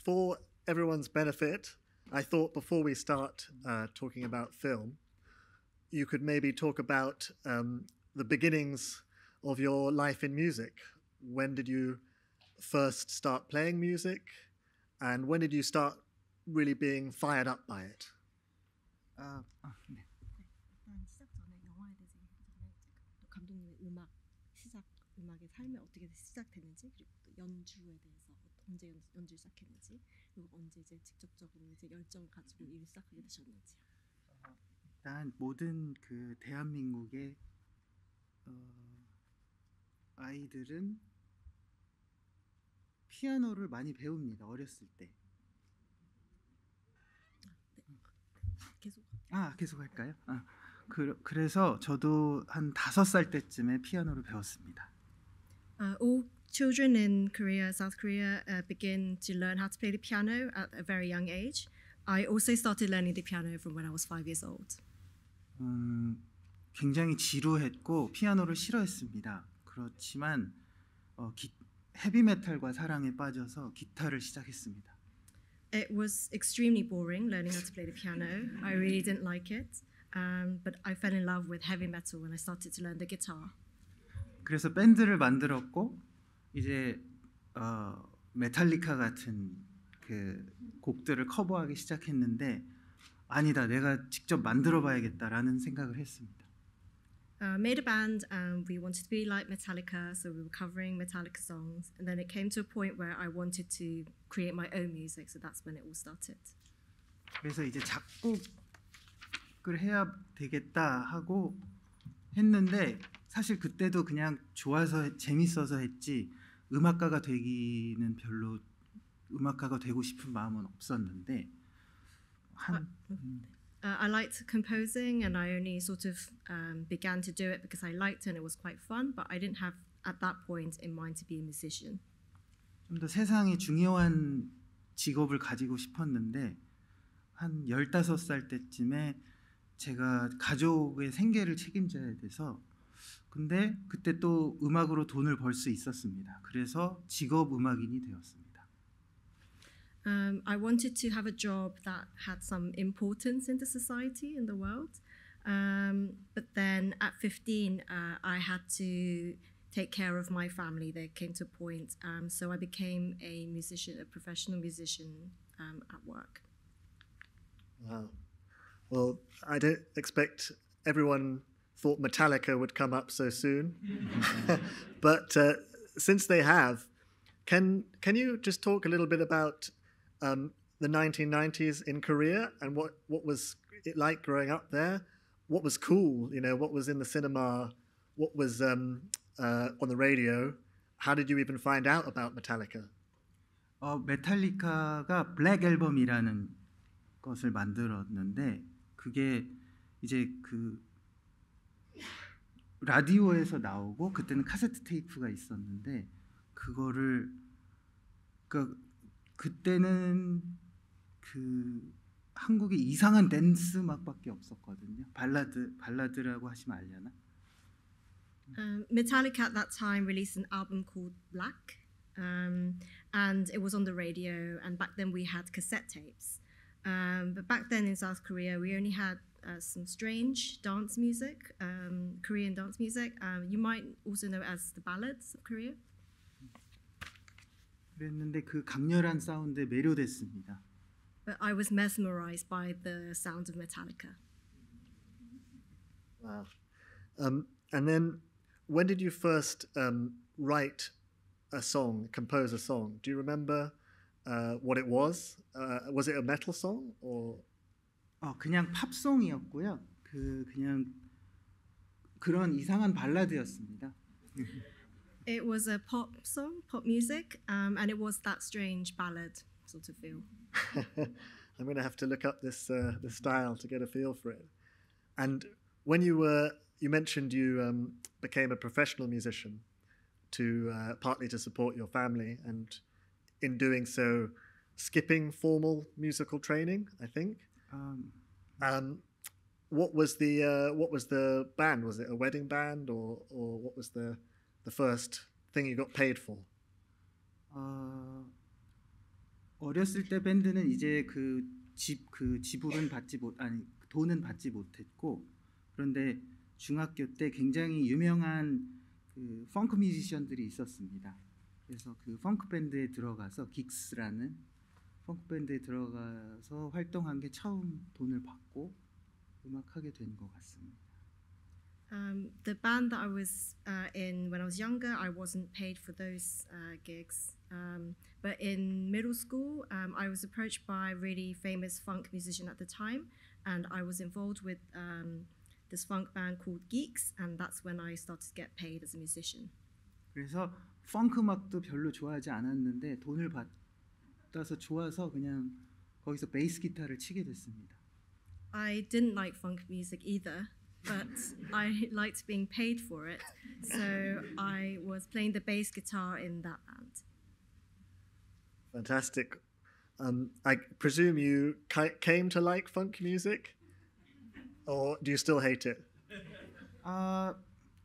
for everyone's benefit, I thought before we start uh, talking about film, you could maybe talk about um, the beginnings of your life in music. When did you first start playing music, and when did you start really being fired up by it? 아, 아, 네. 일단 시작 전에 영화에 대해서 얘기하기 전에 제가 또 감독님의 음악 시작 음악의 삶이 어떻게 시작됐는지 그리고 또 연주에 대해서 언제 연, 연주 시작했는지 그리고 언제 이제 직접적으로 이제 열정을 가지고 일을 시작하게 되셨는지 일단 모든 그 대한민국의 어, 아이들은 피아노를 많이 배웁니다. 어렸을 때. 계속 아 계속 할까요? 아, 그, 그래서 저도 한 다섯 살 때쯤에 피아노를 배웠습니다. Uh, all children in Korea, South Korea, uh, begin to learn how to play the piano at a very young age. I also started learning the piano from when I was five years old. 음, 굉장히 지루했고 피아노를 싫어했습니다. 그렇지만 어, 기, 헤비메탈과 사랑에 빠져서 기타를 시작했습니다. It was extremely boring learning how to play the piano. I really didn't like it. Um, but I fell in love with heavy metal when I started to learn the guitar. 그래서 밴드를 만들었고 이제 어, 메탈리카 같은 그 곡들을 커버하기 시작했는데 아니다 내가 직접 만들어봐야겠다라는 생각을 했습니다. Uh, made a band and we wanted to be like Metallica, so we were covering Metallica songs. And then it came to a point where I wanted to create my own music, so that's when it all started. 그래서 이제 작곡을 해야 되겠다 하고 했는데 사실 그때도 그냥 좋아서 재밌어서 했지 음악가가 되기는 별로 음악가가 되고 싶은 마음은 없었는데 한 음, Uh, I liked composing, and I only sort of um, began to do it because I liked it and it was quite fun. But I didn't have at that point in mind to be a musician. 좀 더 세상에 중요한 직업을 가지고 싶었는데 한 15살 때쯤에 제가 가족의 생계를 책임져야 돼서 근데 그때 또 음악으로 돈을 벌 수 있었습니다. 그래서 직업 음악인이 되었습니다. Um, I wanted to have a job that had some importance in the society in the world. Um, but then at 15, uh, I had to take care of my family. There came to a point, um, so I became a musician, a professional musician um, at work. Wow. Well, I don't expect everyone thought Metallica would come up so soon, but uh, since they have, can can you just talk a little bit about um, the 1990s in Korea and what what was it like growing up there? What was cool? You know, what was in the cinema? What was um, uh, on the radio? How did you even find out about Metallica? 어, 메탈리카가 블랙 앨범이라는 것을 만들었는데 그게 이제 그 라디오에서 나오고 그때는 카세트 테이프가 있었는데 그거를 그 그때는 그 한국에 이상한 댄스 음악밖에 없었거든요. 발라드 발라드라고 하시면 알려나? Um, Metallica at that time released an album called Black, um, and it was on the radio. And back then we had cassette tapes. Um, but back then in South Korea, we only had uh, some strange dance music, um, Korean dance music. Um, you might also know it as the ballads of Korea. 그랬는데 그 강렬한 사운드에 매료됐습니다. But I was mesmerized by the sound of Metallica. Wow. Um, and then, when did you first um, write a song, compose a song? Do you remember uh, what it was? Uh, was it a metal song or? 어 그냥 팝송이었고요. 그 그냥 그런 이상한 발라드였습니다. It was a pop song, pop music, um, and it was that strange ballad sort of feel. I'm going to have to look up this uh, the style to get a feel for it. And when you were, you mentioned you um, became a professional musician to uh, partly to support your family, and in doing so, skipping formal musical training. I think. 음, Um, what was the uh, what was the band? Was it a wedding band or or what was the the first thing you got paid for? 어, 어렸을 때 밴드는 이제 그 집그 지불은 받지 못 아니 돈은 받지 못했고 그런데 중학교 때 굉장히 유명한 그 펑크 뮤지션들이 있었습니다. 그래서 그 펑크 밴드에 들어가서 긱스라는 펑크 밴드에 들어가서 활동한 게 처음 돈을 받고 음악하게 된 것 같습니다. Um, the band that I was uh, in when I was younger, I wasn't paid for those uh, gigs. Um, but in middle school, um, I was approached by a really famous funk musician at the time, and I was involved with um, this funk band called Geeks, and that's when I started to get paid as a musician. 그래서 펑크 음악도 별로 좋아하지 않았는데 돈을 받 아서 좋아서 그냥 거기서 베이스 기타를 치게 됐습니다. I didn't like funk music either, but I liked being paid for it, so I was playing the bass guitar in that band. Fantastic. Um, I presume you ki- came to like funk music, or do you still hate it? 아,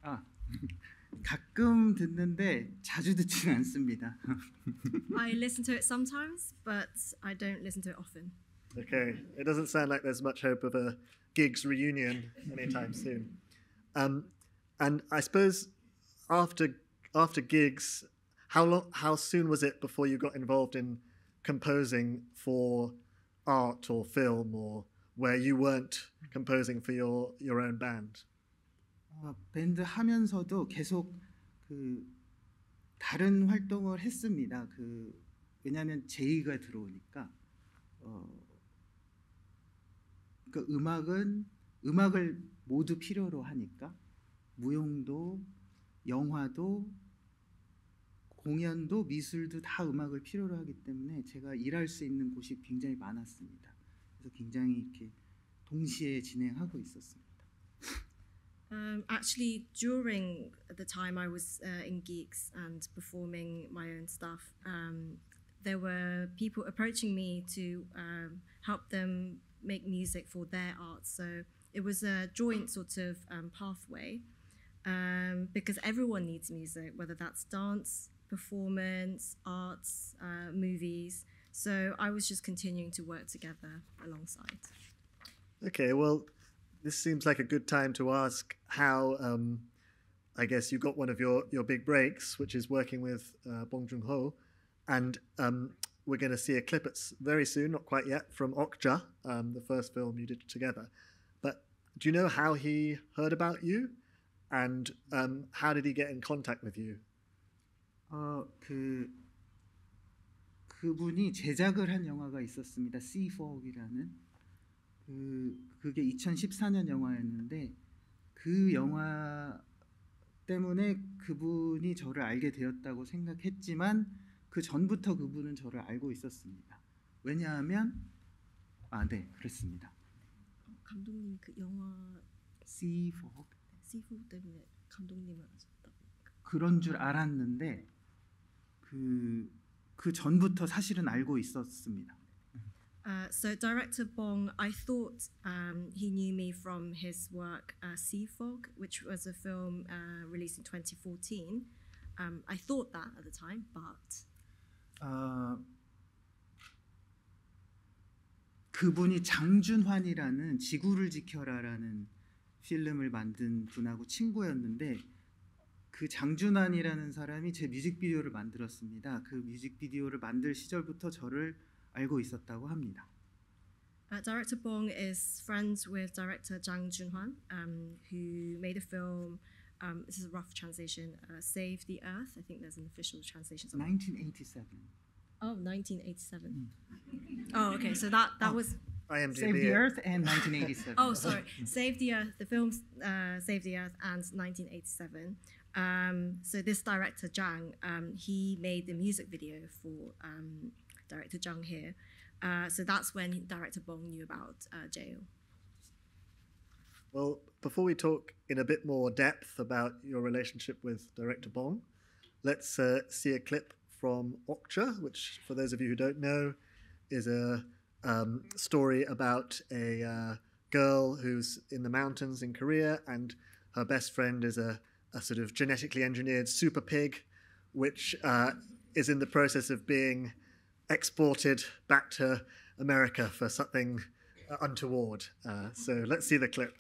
아 가끔 듣는데 자주 듣지는 않습니다. I listen to it sometimes, but I don't listen to it often. Okay, it doesn't sound like there's much hope of a gigs reunion anytime soon. Um, and I suppose after after gigs, how long, how soon was it before you got involved in composing for art or film, or where you weren't composing for your your own band? 어, 밴드 하면서도 계속 그 다른 활동을 했습니다. 그 왜냐하면 제의가 들어오니까 어, 그 음악은 음악을 모두 필요로 하니까 무용도 영화도 공연도 미술도 다 음악을 필요로 하기 때문에 제가 일할 수 있는 곳이 굉장히 많았습니다. 그래서 굉장히 이렇게 동시에 진행하고 있었습니다. Um, actually, during the time I was uh, in Geeks and performing my own stuff, um, there were people approaching me to um, help them make music for their art. So it was a joint sort of um, pathway um, because everyone needs music, whether that's dance, performance, arts, uh, movies. So I was just continuing to work together alongside. Okay, well, this seems like a good time to ask how. Um, I guess you got one of your, your big breaks, which is working with uh, Bong Joon Ho, and um, we're going to see a clip it's very soon, not quite yet, from Okja, um, the first film you did together. But do you know how he heard about you, and um, how did he get in contact with you? 어, 그 그분이 제작을 한 영화가 있었습니다. Seafog이라는 그 그게 2014년 영화였는데 그 영화 때문에 그분이 저를 알게 되었다고 생각했지만 그 전부터 그분은 저를 알고 있었습니다. 왜냐하면 아, 네, 그렇습니다. 감독님 그 영화 Seafog 시푸 때문에 감독님을 아셨다고. 그런 줄 알았는데 그, 그 전부터 사실은 알고 있었습니다. Uh, so director Bong, I thought um, he knew me from his work uh, Sea Fog, which was a film uh, released in 2014. Um, I thought that at the time, but 어, 그분이 장준환이라는 지구를 지켜라라는 필름을 만든 분하고 친구였는데 그 장준환이라는 사람이 제 뮤직비디오를 만들었습니다. 그 뮤직비디오를 만들 시절부터 저를 알고 있었다고 합니다. uh, director Bong is friends with director Jang Junhwan, um, who made a film. Um, this is a rough translation. Uh, Save the Earth. I think there's an official translation. somewhere. 1987. Oh, 1987. Oh, okay. So that that was IMDb. Save the Earth and 1987. Oh, sorry. Save the Earth. The film uh, Save the Earth and 1987. Um, so this director Zhang, um, he made the music video for um, director Jung here. Uh, so that's when director Bong knew about uh, Jail. Well, before we talk in a bit more depth about your relationship with director Bong, let's uh, see a clip from Okja, which, for those of you who don't know, is a um, story about a uh, girl who's in the mountains in Korea, and her best friend is a, a sort of genetically engineered super pig, which uh, is in the process of being exported back to America for something untoward. Uh, so let's see the clip.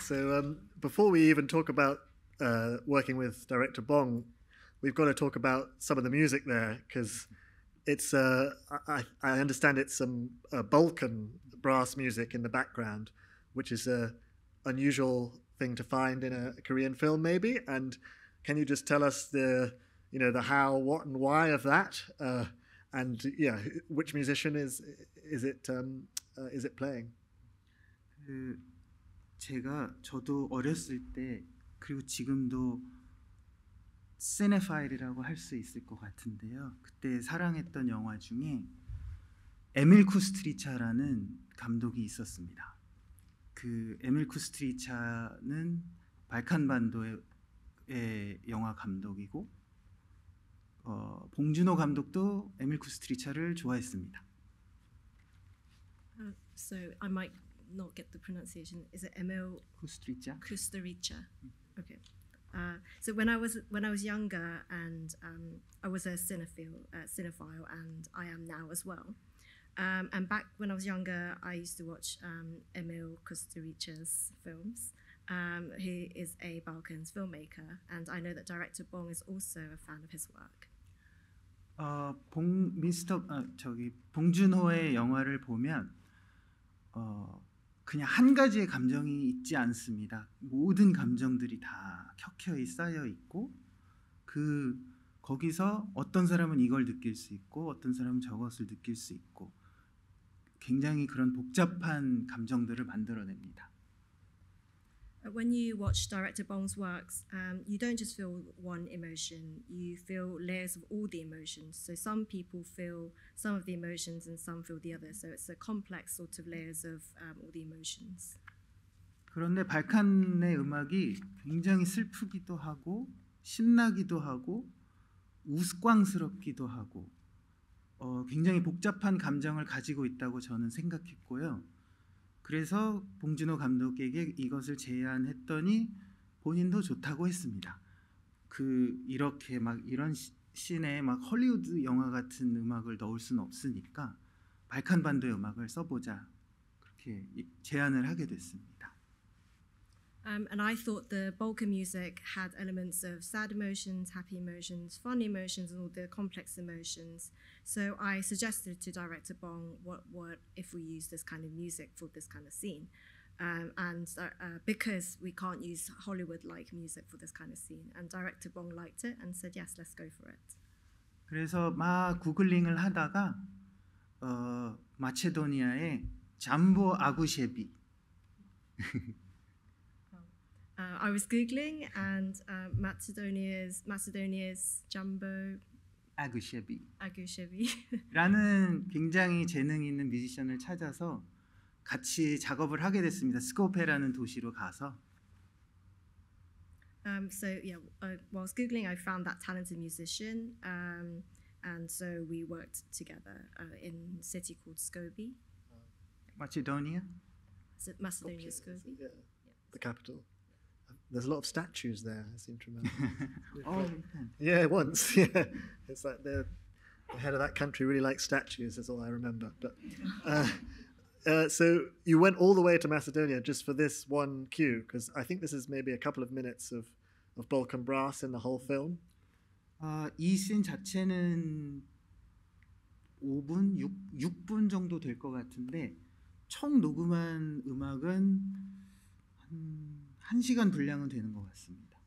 So um, before we even talk about uh, working with director Bong, we've got to talk about some of the music there because it's. Uh, I, I understand it's some uh, Balkan brass music in the background, which is a unusual thing to find in a Korean film, maybe. And can you just tell us the, you know, the how, what, and why of that? Uh, and yeah, which musician is is it um, uh, is it playing? 그 제가 저도 어렸을 때 그리고 지금도 세네파일이라고 할 수 있을 것 같은데요. 그때 사랑했던 영화 중에 에밀 쿠스트리차라는 감독이 있었습니다. 그 에밀 쿠스트리차는 발칸 반도의 의 영화 감독이고 어, 봉준호 감독도 에밀 쿠스트리차를 좋아했습니다. Uh, so I might not get the pronunciation. Is it Emil 쿠스트리차? Kusturica? Okay. Uh, so when I was when I was younger, and um, I was a cinephile, uh, cinephile, and I am now as well. Um, and back when I was younger, I used to watch um, Emil Kusturica's films. Um, he is a Balkans filmmaker, and I know that director Bong is also a fan of his work. 어, 봉 미스터 아, 저기 봉준호의 영화를 보면 어, 그냥 한 가지의 감정이 있지 않습니다. 모든 감정들이 다 켜켜이 쌓여 있고 그 거기서 어떤 사람은 이걸 느낄 수 있고 어떤 사람은 저것을 느낄 수 있고 굉장히 그런 복잡한 감정들을 만들어냅니다. Uh, When you watch director Bong's works, um, you don't just feel one emotion, you feel layers of all the emotions. So some people feel some of the emotions and some feel the other. So it's a complex sort of layers of um, all the emotions. 그런데 발칸의 음악이 굉장히 슬프기도 하고 신나기도 하고 우스꽝스럽기도 하고 어, 굉장히 복잡한 감정을 가지고 있다고 저는 생각했고요. 그래서 봉준호 감독에게 이것을 제안했더니 본인도 좋다고 했습니다. 그 이렇게 막 이런 시- 씬에 막 헐리우드 영화 같은 음악을 넣을 수는 없으니까 발칸 반도의 음악을 써보자 그렇게 이- 제안을 하게 됐습니다. Um, and I thought the Balkan music had elements of sad emotions, happy emotions, fun emotions, and all the complex emotions. So I suggested to director Bong, what, what if we use this kind of music for this kind of scene? Um, and uh, uh, because we can't use Hollywood-like music for this kind of scene, and director Bong liked it and said, "Yes, let's go for it." 그래서 막 구글링을 하다가 어, 마체도니아의 잠보 아구셰비 Uh, I was googling, and uh, Macedonia's Macedonia's Jumbo 아구셰비라는 Agushevi 굉장히 재능 있는 뮤지션을 찾아서 같이 작업을 하게 됐습니다. 스코페라는 도시로 가서 Um, so yeah, uh, whilst googling, I found that talented musician, um, and so we worked together uh, in a city called Skopje. Macedonia? Is it Macedonia Scurvy? Yeah, the capital. There's a lot of statues there. I seem to remember. 어, 일단 yeah, once. Yeah, it's like the the head of that country really likes statues. Is all I remember. But uh, uh, so you went all the way to Macedonia just for this one cue because I think this is maybe a couple of minutes of of Balkan brass in the whole film. 아, 이씬 자체는 5분, 6, 6분 정도 될 것 같은데 총 녹음한 음악은 한 1시간 분량은 되는 것 같습니다.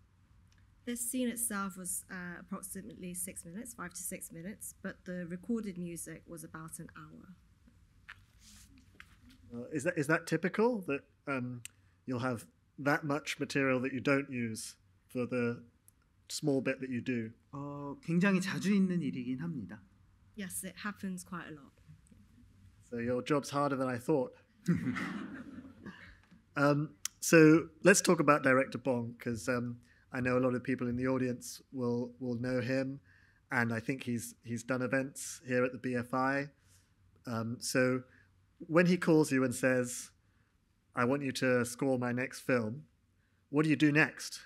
This scene itself was uh, approximately six minutes, five to six minutes, but the recorded music was about an hour. Uh, is that is that typical that um, you'll have that much material that you don't use for the small bit that you do? 어, 굉장히 자주 있는 일이긴 합니다. Yes, it happens quite a lot. So your job's harder than I thought. um, so let's talk about director Bong because um, I know a lot of people in the audience will will know him, and I think he's he's done events here at the BFI. Um, so when he calls you and says, "I want you to score my next film," what do you do next?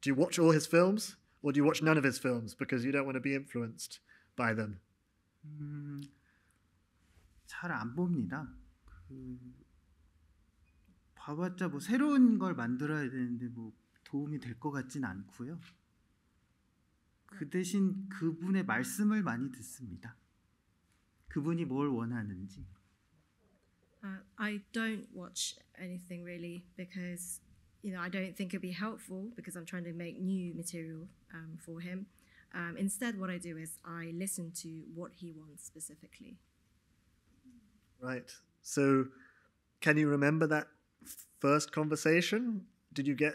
Do you watch all his films, or do you watch none of his films because you don't want to be influenced by them? 음, 잘 안 봅니다. 그 봐봤자 뭐 새로운 걸 만들어야 되는데 뭐 도움이 될 것 같진 않고요. 그 대신 그분의 말씀을 많이 듣습니다. 그분이 뭘 원하는지. Uh, I don't watch anything really because you know I don't think it'd be helpful because I'm trying to make new material um, for him. Um, instead, what I do is I listen to what he wants specifically. Right. So, can you remember that first conversation? Did you get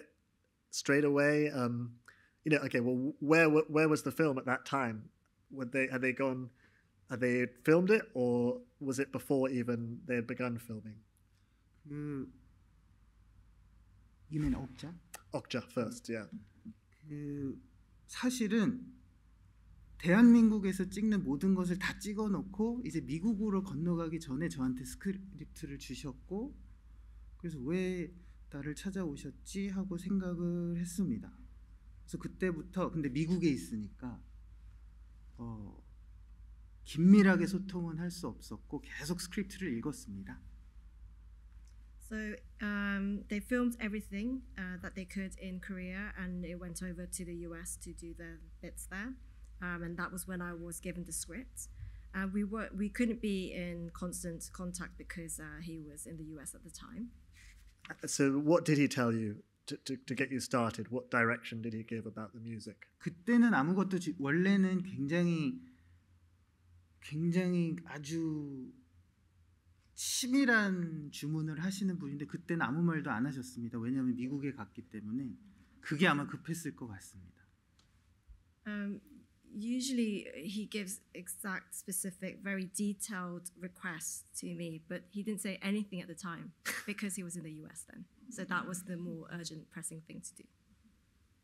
straight away? Um, you know, okay. Well, where where was the film at that time? Would they had they gone? Had they filmed it, or was it before even they had begun filming? 그 You mean 옥자? Okja first, yeah. 그 사실은 대한민국에서 찍는 모든 것을 다 찍어놓고 이제 미국으로 건너가기 전에 저한테 스크립트를 주셨고 그래서 왜 나를 찾아오셨지 하고 생각을 했습니다. 그래서 그때부터 근데 미국에 있으니까 어, 긴밀하게 소통은 할 수 없었고 계속 스크립트를 읽었습니다. So um, they filmed everything uh, that they could in Korea, and it went over to the US to do the bits there. Um, and that was when I was given the script. And we were we couldn't be in constant contact because uh, he was in the US at the time. So, what did he tell you to, to, to get you started? What direction did he give about the music? 그때는 아무것도 지- 원래는 굉장히 굉장히 아주 치밀한 주문을 하시는 분인데 그때는 아무 말도 안 하셨습니다. 왜냐하면 미국에 갔기 때문에 그게 아마 급했을 것 같습니다. Um, usually uh, he gives exact, specific, very detailed requests to me, but he didn't say anything at the time because he was in the US then. So that was the more urgent, pressing thing to do.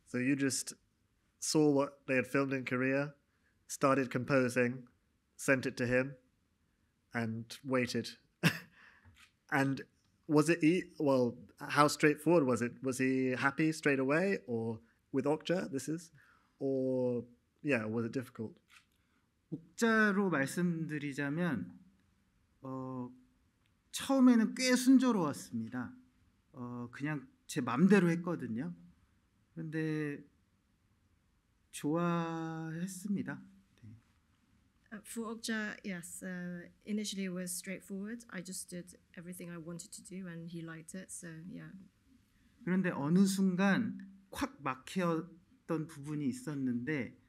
So you just saw what they had filmed in Korea, started composing, sent it to him, and waited. and was it e- well? How straightforward was it? Was he happy straight away, or with Okja? This is, or yeah, was it difficult? 옥자로 말씀드리자면 어, 처음에는 꽤 순조로웠습니다. 어, 그냥 제 맘대로 했거든요. 그런데 좋아했습니다. 네. Uh, for Okja, yes, uh, initially it was straightforward. I just did everything I wanted to do, and he liked it. So yeah, 그런데 어느 순간 콱 막혔던 부분이 있었는데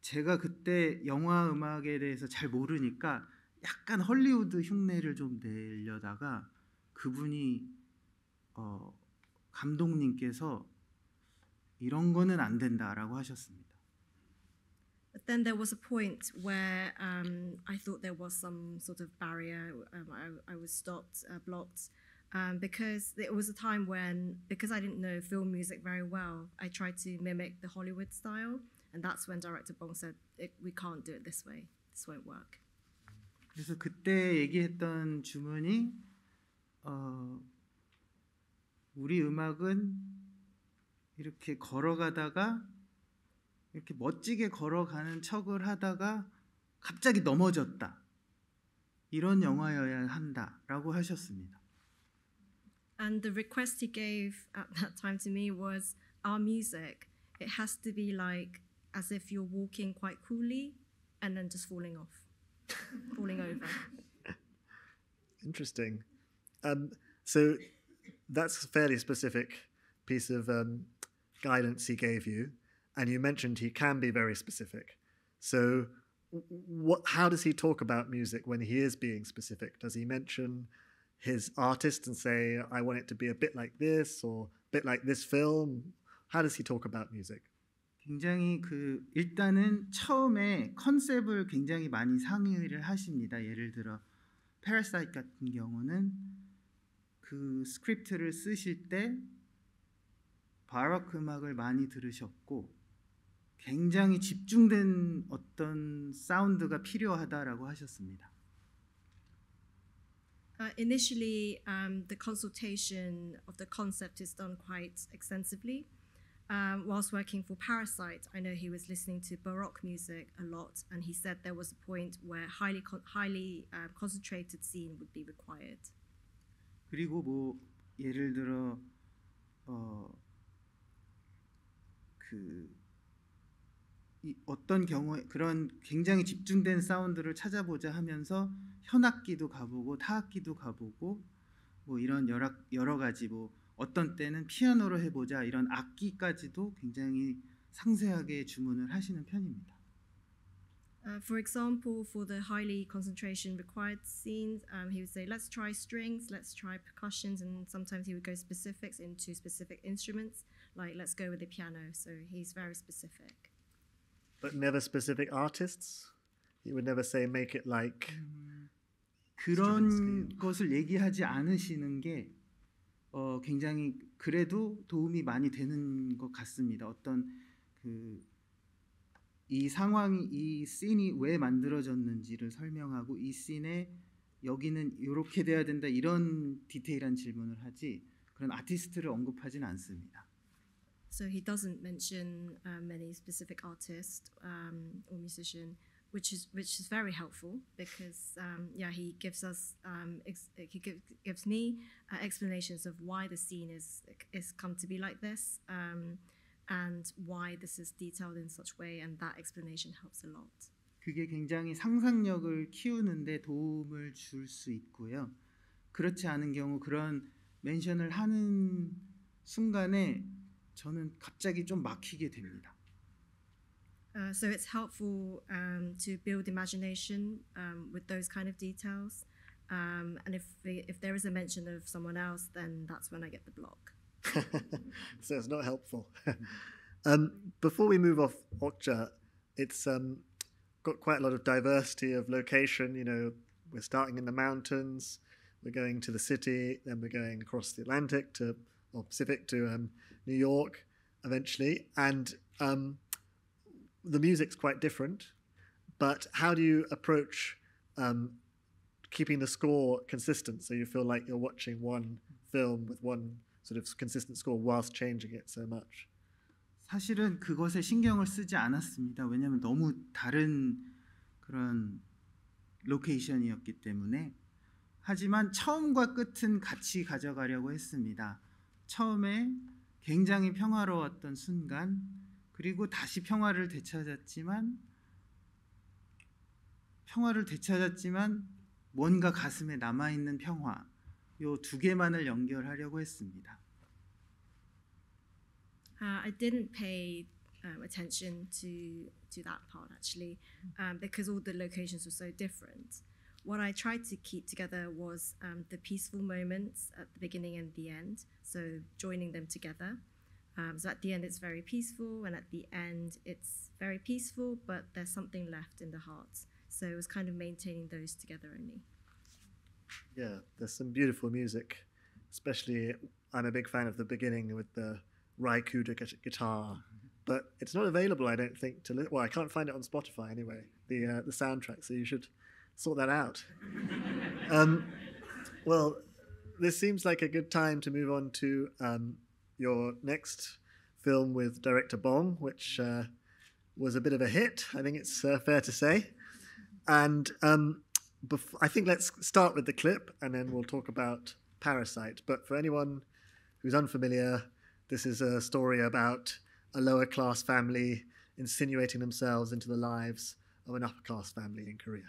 제가 그때 영화 음악에 대해서 잘 모르니까 약간 헐리우드 흉내를 좀 내려다가 그분이 어, 감독님께서 이런 거는 안 된다라고 하셨습니다. But then there was a point where um, I thought there was some sort of barrier. Um, I, I was stopped, uh, blocked, um, because it was a time when, because I didn't know film music very well, I tried to mimic the Hollywood style, and that's when director Bong said, "We can't do it this way. This won't work." 그래서 그때 얘기했던 주문이 어, 우리 음악은 이렇게 걸어가다가 이렇게 멋지게 걸어가는 척을 하다가 갑자기 넘어졌다. 이런 영화여야 한다라고 하셨습니다. And the request he gave at that time to me was our music. It has to be like as if you're walking quite coolly and then just falling off, falling over. Interesting. Um, so that's a fairly specific piece of um, guidance he gave you, and you mentioned he can be very specific. So, what? How does he talk about music when he is being specific? Does he mention his artist and say, "I want it to be a bit like this" or "a bit like this film"? How does he talk about music? 굉장히 그 일단은 처음에 컨셉을 굉장히 많이 상의를 하십니다. 예를 들어 Parasite 같은 경우는 그 스크립트를 쓰실 때 바로크 음악을 많이 들으셨고 굉장히 집중된 어떤 사운드가 필요하다라고 하셨습니다. Uh, initially, um, the consultation of the concept is done quite extensively. Um, whilst working for Parasite, I know he was listening to Baroque music a lot, and he said there was a point where highly con- highly uh, concentrated scene would be required. 그리고 뭐 예를 들어 어그 어떤 경우에 그런 굉장히 집중된 사운드를 찾아보자 하면서 현악기도 가보고 타악기도 가보고 뭐 이런 여러 여러 가지 뭐 어떤 때는 피아노로 해보자 이런 악기까지도 굉장히 상세하게 주문을 하시는 편입니다. Uh, for example, for the highly concentration required scenes, um, he would say, let's try strings, let's try percussions, and sometimes he would go specifics into specific instruments, like let's go with the piano. So he's very specific. But never specific artists. He would never say, "Make it like." 그런. 것을 얘기하지 않으시는 게 어, 굉장히 그래도 도움이 많이 되는 것 같습니다. 어떤 그 이 상황이 이 씬이 왜 만들어졌는지를 설명하고 이 씬에 여기는 이렇게 돼야 된다 이런 디테일한 질문을 하지 그런 아티스트를 언급하진 않습니다. So he doesn't mention um, any specific artist um, or musician, which is which is very helpful because um, yeah, he gives us um, ex- he give, gives me uh, explanations of why the scene is is come to be like this um, and why this is detailed in such way, and that explanation helps a lot. 그게 굉장히 상상력을 키우는데 도움을 줄 수 있고요. 그렇지 않은 경우 그런 멘션을 하는 순간에 저는 갑자기 좀 막히게 됩니다. Uh, so it's helpful um, to build imagination um, with those kind of details. Um, and if if there is a mention of someone else, then that's when I get the block. so it's not helpful. um, before we move off Okja, it's um, got quite a lot of diversity of location. You know, we're starting in the mountains, we're going to the city, then we're going across the Atlantic to or Pacific to um, New York eventually, and the music's quite different. But how do you approach um, keeping the score consistent so you feel like you're watching one film with one sort of consistent score whilst changing it so much? 사실은 그것에 신경을 쓰지 않았습니다. 왜냐하면 너무 다른 그런 로케이션이었기 때문에. 하지만 처음과 끝은 같이 가져가려고 했습니다. 처음에 굉장히 평화로웠던 순간, 그리고 다시 평화를 되찾았지만, 평화를 되찾았지만 뭔가 가슴에 남아 있는 평화, 요 두 개만을 연결하려고 했습니다. Uh, I didn't pay um, attention to to that part actually, um, because all the locations were so different. What I tried to keep together was um, the peaceful moments at the beginning and the end, so joining them together. Um, so at the end, it's very peaceful, and at the end, it's very peaceful, but there's something left in the heart. So it was kind of maintaining those together only. Yeah, there's some beautiful music, especially I'm a big fan of the beginning with the Raikuda gu- guitar, but it's not available, I don't think. To li- well, I can't find it on Spotify anyway. The uh, the soundtrack, so you should sort that out. um, well, this seems like a good time to move on to um, your next film with director Bong, which uh, was a bit of a hit. I think it's uh, fair to say. And um, bef- I think let's start with the clip, and then we'll talk about Parasite. But for anyone who's unfamiliar, this is a story about a lower class family insinuating themselves into the lives of an upper class family in Korea.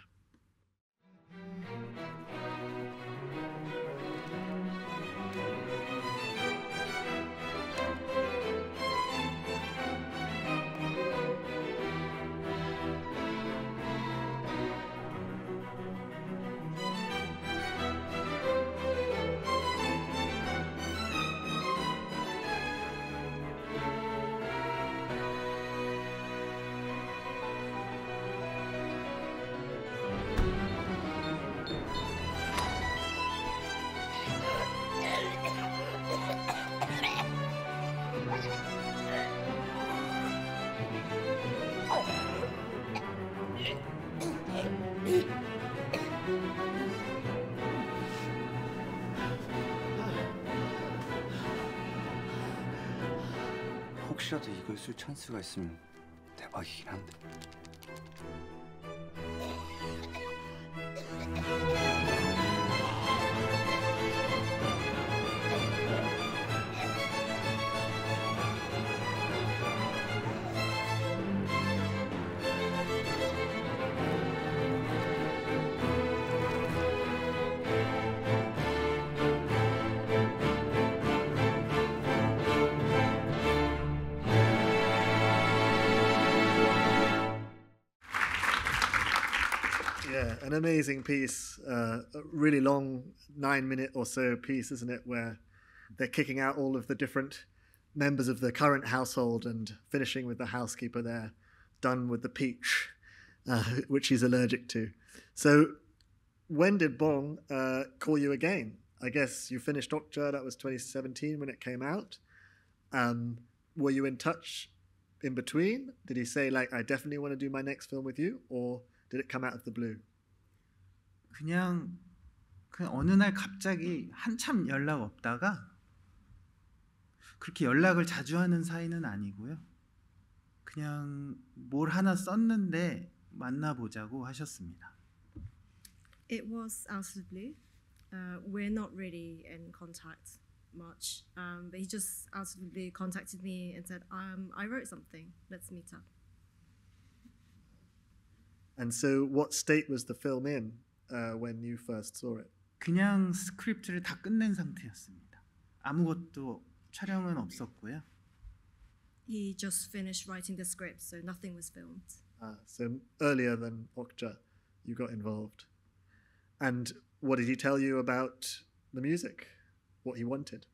soon. An amazing piece, uh, a really long nine minute or so piece, isn't it? Where they're kicking out all of the different members of the current household and finishing with the housekeeper there, done with the peach, uh, which he's allergic to. So, when did Bong uh, call you again? I guess you finished Doctor, that was 2017 when it came out. Um, were you in touch in between? Did he say, like, I definitely want to do my next film with you? Or did it come out of the blue? 그냥 그 어느 날 갑자기 한참 연락 없다가 그렇게 연락을 자주 하는 사이는 아니고요. 그냥 뭘 하나 썼는데 만나보자고 하셨습니다. It was out of the blue. Uh, we're not really in contact much, um, but he just out of the blue contacted me and said, um, "I wrote something. Let's meet up." And so, what state was the film in uh, when you first saw it? 그냥 스크립트를 다 끝낸 상태였습니다. 아무것도 촬영은 없었고요. He just finished writing the script, so nothing was filmed. Uh, so, earlier than Okja, you got involved. And what did he tell you about the music? What he wanted?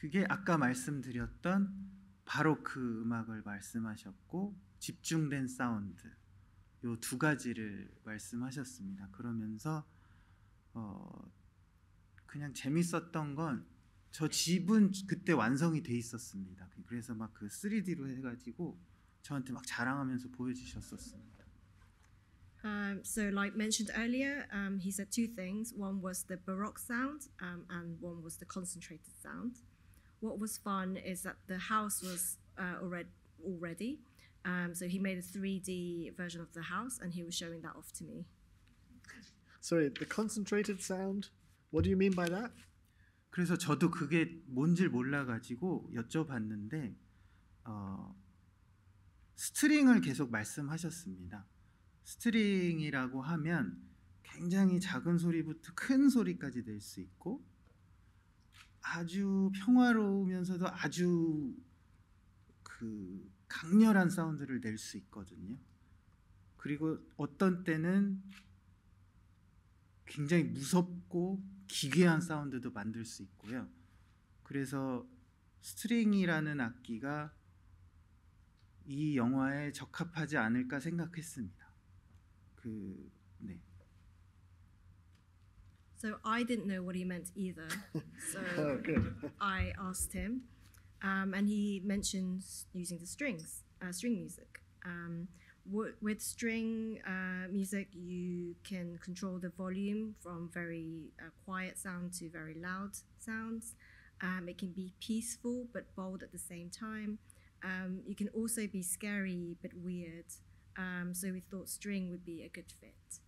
그게 아까 말씀드렸던 바로 그 음악을 말씀하셨고 집중된 사운드 요 두 가지를 말씀하셨습니다. 그러면서 어 그냥 재밌었던 건 저 집은 그때 완성이 돼 있었습니다. 그래서 막 그 3D로 해가지고 저한테 막 자랑하면서 보여주셨었습니다. Um, so, like mentioned earlier, um, he said two things. One was the baroque sound, um, and one was the concentrated sound. What was fun is that the house was uh, already already. Um, so he made a 3D version of the house, and he was showing that off to me. Sorry, the concentrated sound? What do you mean by that? 그래서 저도 그게 뭔지 몰라가지고 여쭤봤는데 어, 스트링을 계속 말씀하셨습니다. 스트링이라고 하면 굉장히 작은 소리부터 큰 소리까지 낼 수 있고 아주 평화로우면서도 아주 그 강렬한 사운드를 낼 수 있거든요. 그리고 어떤 때는 굉장히 무섭고 기괴한 사운드도 만들 수 있고요. 그래서 string이라는 악기가 이 영화에 적합하지 않을까 생각했습니다. 그 네. So I didn't know what he meant either. So good. I asked him, um, and he mentioned using the strings, uh, string music. Um, w- with string uh, music, you can control the volume from very uh, quiet sound to very loud sounds. Um, it can be peaceful but bold at the same time. Um, you can also be scary but weird. Um, so we thought string would be a good fit.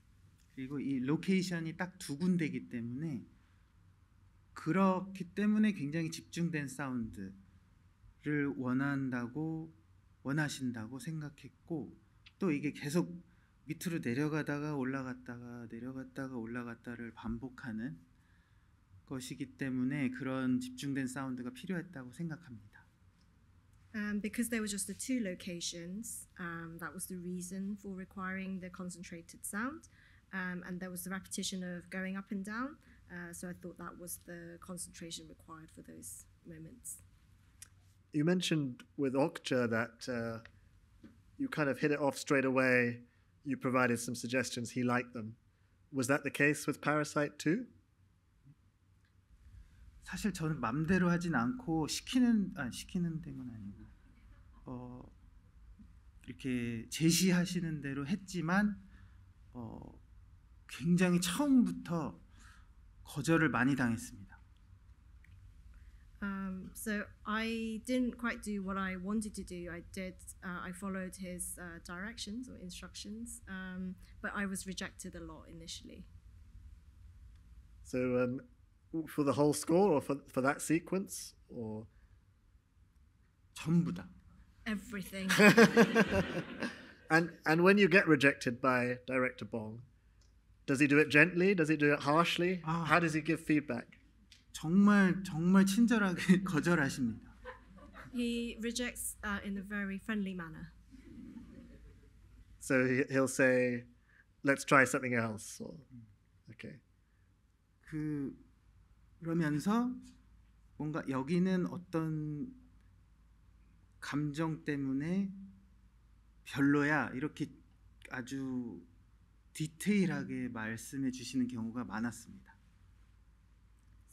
그리고 이 로케이션이 딱 두 군데이기 때문에 그렇기 때문에 굉장히 집중된 사운드 를 원한다고 원하신다고 생각했고 또 이게 계속 밑으로 내려가다가 올라갔다가 내려갔다가 올라갔다를 반복하는 것이기 때문에 그런 집중된 사운드가 필요했다고 생각합니다. Um, because there were just the two locations, um, that was the reason for requiring the concentrated sound. Um, and there was the repetition of going up and down. Uh, so I thought that was the concentration required for those moments. You mentioned with Okja that uh, you kind of hit it off straight away. You provided some suggestions. He liked them. Was that the case with Parasite too? 사실 저는 맘대로 하진 않고 시키는 아 시키는 데는 아니고 어 이렇게 제시하시는 대로 했지만 어 굉장히 처음부터 거절을 많이 당했습니다. Um, so I didn't quite do what I wanted to do. I did. Uh, I followed his uh, directions or instructions, um, but I was rejected a lot initially. So um, for the whole score or for, for that sequence or 전부 다. Everything. and and when you get rejected by director Bong, does he do it gently? Does he do it harshly? Ah. How does he give feedback? 정말 정말 친절하게 거절하십니다. he rejects uh, in a very friendly manner. So he, he'll say, "Let's try something else." Or, okay. 그 그러면서 뭔가 여기는 어떤 감정 때문에 별로야 이렇게 아주 디테일하게 말씀해 주시는 경우가 많았습니다.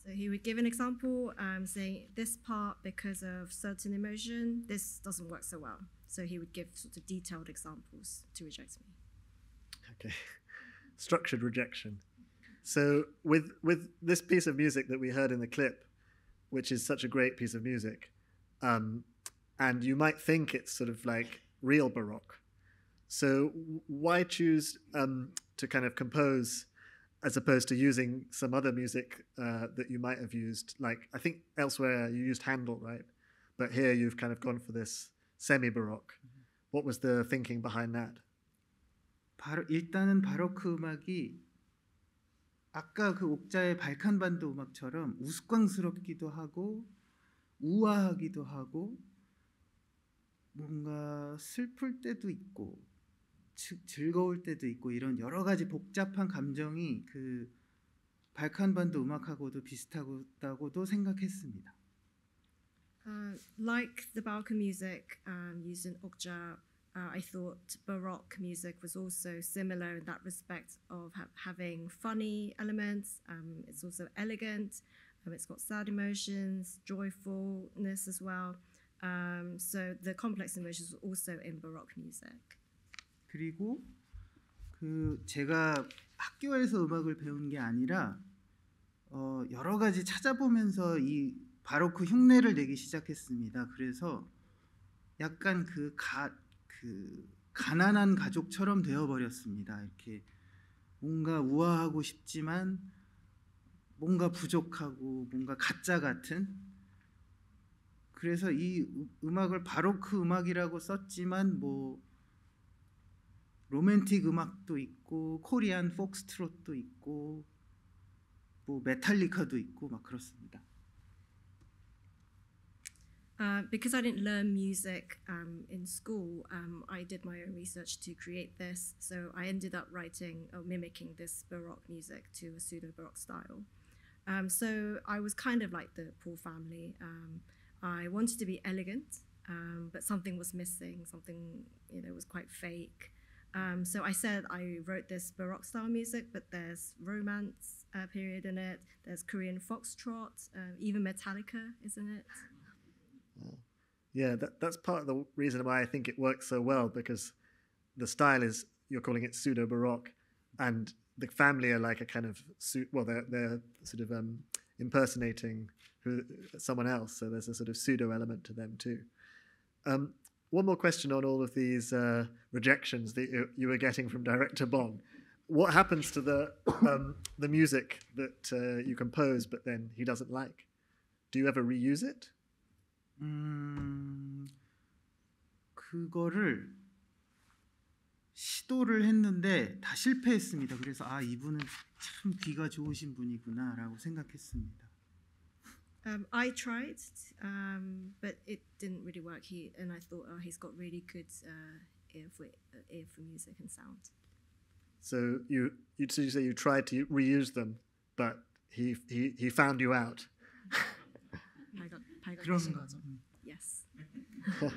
So he would give an example, um, saying this part because of certain emotion, this doesn't work so well. So he would give sort of detailed examples to reject me. Okay. Structured rejection. So with with this piece of music that we heard in the clip, which is such a great piece of music, um, and you might think it's sort of like real baroque. So why choose um, to kind of compose as opposed to using some other music uh, that you might have used? Like I think elsewhere you used Handel, right? But here you've kind of gone for this semi-baroque. What was the thinking behind that? 바로 일단은 바로크 음악이 아까 그 옥자의 발칸반도 음악처럼 우스꽝스럽기도 하고 우아하기도 하고 뭔가 슬플 때도 있고 즉 즐거울 때도 있고 이런 여러 가지 복잡한 감정이 그 발칸반도 음악하고도 비슷하다고도 생각했습니다. Uh, like the Balkan music um, used in Okja, uh, I thought Baroque music was also similar in that respect of ha- having funny elements. Um, it's also elegant. Um, it's got sad emotions, joyfulness as well. Um, so the complex emotions also in Baroque music. 그리고 그 제가 학교에서 음악을 배운 게 아니라 어 여러 가지 찾아보면서 이 바로크 흉내를 내기 시작했습니다. 그래서 약간 그 가 그 가난한 가족처럼 되어 버렸습니다. 이렇게 뭔가 우아하고 싶지만 뭔가 부족하고 뭔가 가짜 같은 그래서 이 음- 음악을 바로크 음악이라고 썼지만 뭐 로맨틱 음악도 있고 코리안 폭스트롯도 있고 뭐 메탈리카도 있고 막 그렇습니다. Uh, because I didn't learn music um, in school, um, I did my own research to create this. So I ended up writing or mimicking this Baroque music to a pseudo Baroque style. Um, so I was kind of like the poor family. Um, I wanted to be elegant, um, but something was missing. Something you know was quite fake. Um, so I said I wrote this Baroque style music, but there's romance uh, period in it. There's Korean foxtrot, um, even Metallica is in it. Yeah, that, that's part of the reason why I think it works so well because the style is you're calling it pseudo baroque, and the family are like a kind of well, they're they're sort of um, impersonating who someone else, so there's a sort of pseudo element to them too. Um, one more question on all of these uh, rejections that you, you were getting from director Bong. What happens to the um, the music that uh, you compose, but then he doesn't like? Do you ever reuse it? 음, 그거를 시도를 했는데 다 실패했습니다. 그래서 아 이분은 참 귀가 좋으신 분이구나라고 생각했습니다. Um, I tried, um, but it didn't really work. He and I thought, oh, he's got really good uh, ear for uh, ear for music and sound. So you you, so you say you tried to reuse them, but he he, he found you out. 발각, 그런 발각하신 거죠. Yes.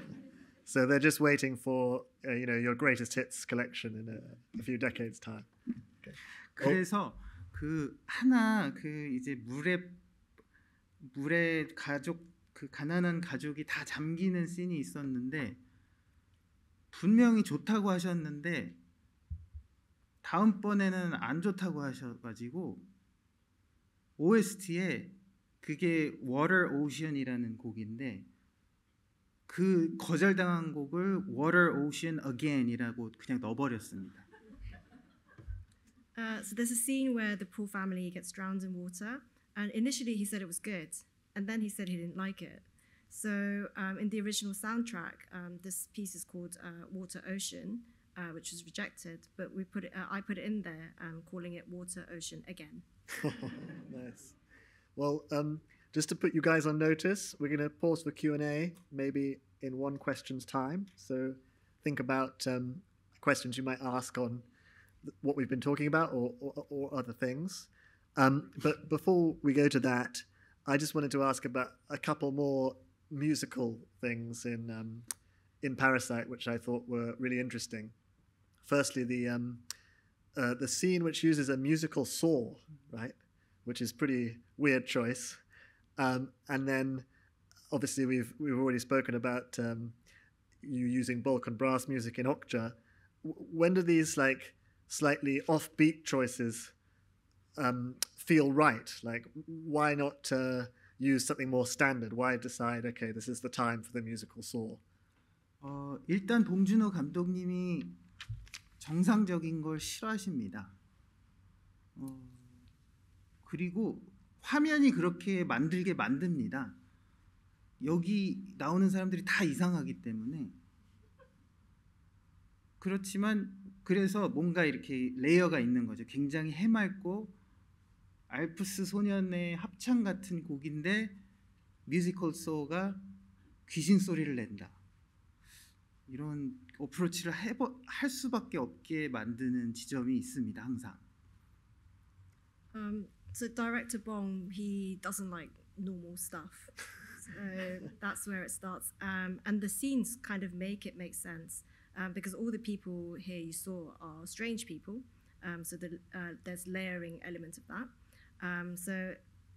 So they're just waiting for uh, you know your greatest hits collection in a, a few decades time. 그래서 그 하나 그 이제 물에 물에 가족 그 가난한 가족이 다 잠기는 씬이 있었는데 분명히 좋다고 하셨는데 다음번에는 안 좋다고 하셔가지고 OST에 그게 Water Ocean이라는 곡인데 그 거절당한 곡을 Water Ocean Again이라고 그냥 넣어버렸습니다. Uh, so there's a scene where the poor family gets drowned in water, and initially he said it was good, and then he said he didn't like it. So um, in the original soundtrack, um, this piece is called uh, Water Ocean, uh, which was rejected, but we put it. Uh, I put it in there, um, calling it Water Ocean again. nice. Well, um, just to put you guys on notice, we're going to pause for Q and A, maybe in one question's time. So think about um, questions you might ask on what we've been talking about or, or, or other things. Um, but before we go to that, I just wanted to ask about a couple more musical things in um, in Parasite, which I thought were really interesting. Firstly, the um, uh, the scene which uses a musical saw, right, which is pretty weird choice. Um, and then, obviously, we've we've already spoken about um, you using Balkan brass music in Okja. W- when do these like slightly offbeat choices um, feel right? Like, why not uh, use something more standard? Why decide, okay, this is the time for the musical saw? 어, 일단 봉준호 감독님이 정상적인 걸 싫어하십니다. 어, 그리고 화면이 그렇게 만들게 만듭니다. 여기 나오는 사람들이 다 이상하기 때문에 그렇지만 그래서 뭔가 이렇게 layer가 있는 거죠. 굉장히 해맑고 알프스 소년의 합창 같은 곡인데 musical saw가 귀신 소리를 낸다. 이런 approach를 해버, 할 수밖에 없게 만드는 지점이 있습니다. 항상. Um, so director Bong, he doesn't like normal stuff. So that's where it starts. Um, and the scenes kind of make it make sense um, because all the people here you saw are strange people. Um, so the, uh, there's layering element of that. Um, so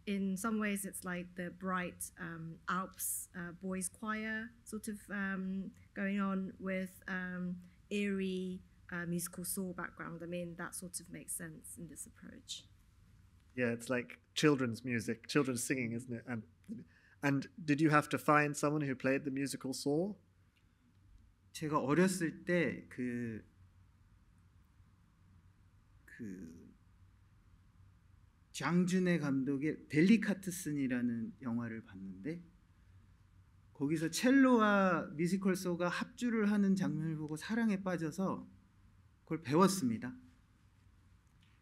in some ways, it's like the bright um, Alps uh, boys choir sort of um, going on with um, eerie uh, musical saw background. I mean, that sort of makes sense in this approach. Yeah, it's like children's music, children's singing, isn't it? And and did you have to find someone who played the musical saw? 제가 어렸을 때 그 그 장준의 감독의 델리카트슨이라는 영화를 봤는데 거기서 첼로와 뮤지컬 소가 합주를 하는 장면을 보고 사랑에 빠져서 그걸 배웠습니다.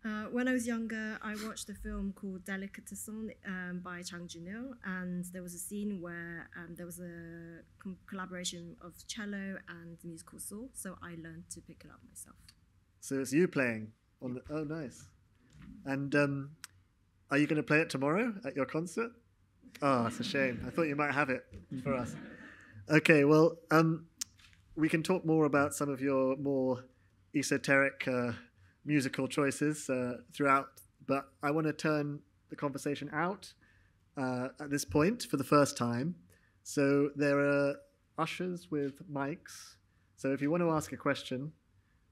Uh, when I was younger, I watched a film called Delicatessen um, by Chang Junil, and there was a scene where um, there was a com- collaboration of cello and musical saw, so I learned to pick it up myself. So it's you playing on the. Oh, nice. And um, are you going to play it tomorrow at your concert? Oh, it's a shame. I thought you might have it for us. Okay, well, um, we can talk more about some of your more esoteric uh, musical choices uh, throughout, but I want to turn the conversation out uh, at this point for the first time. So there are ushers with mics. So if you want to ask a question,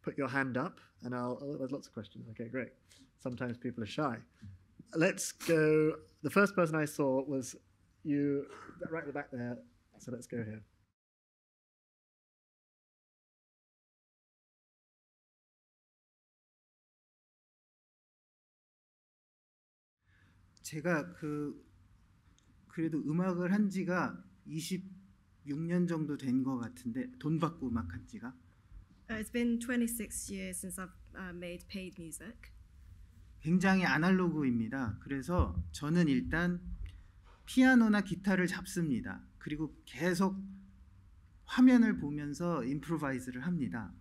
put your hand up, and I'll. Oh, there's lots of questions. Okay, great. Sometimes people are shy. Let's go. The first person I saw was you, right at the back there. So let's go here. 제가 그 그래도 음악을 한 지가 26년 정도 된 것 같은데 돈 받고 음악 한 지가 Uh, it's been 26 years since I've uh, made paid music. 굉장히 아날로그입니다. 그래서 저는 일단 피아노나 기타를 잡습니다. 그리고 계속 화면을 보면서 임프로바이즈를 합니다.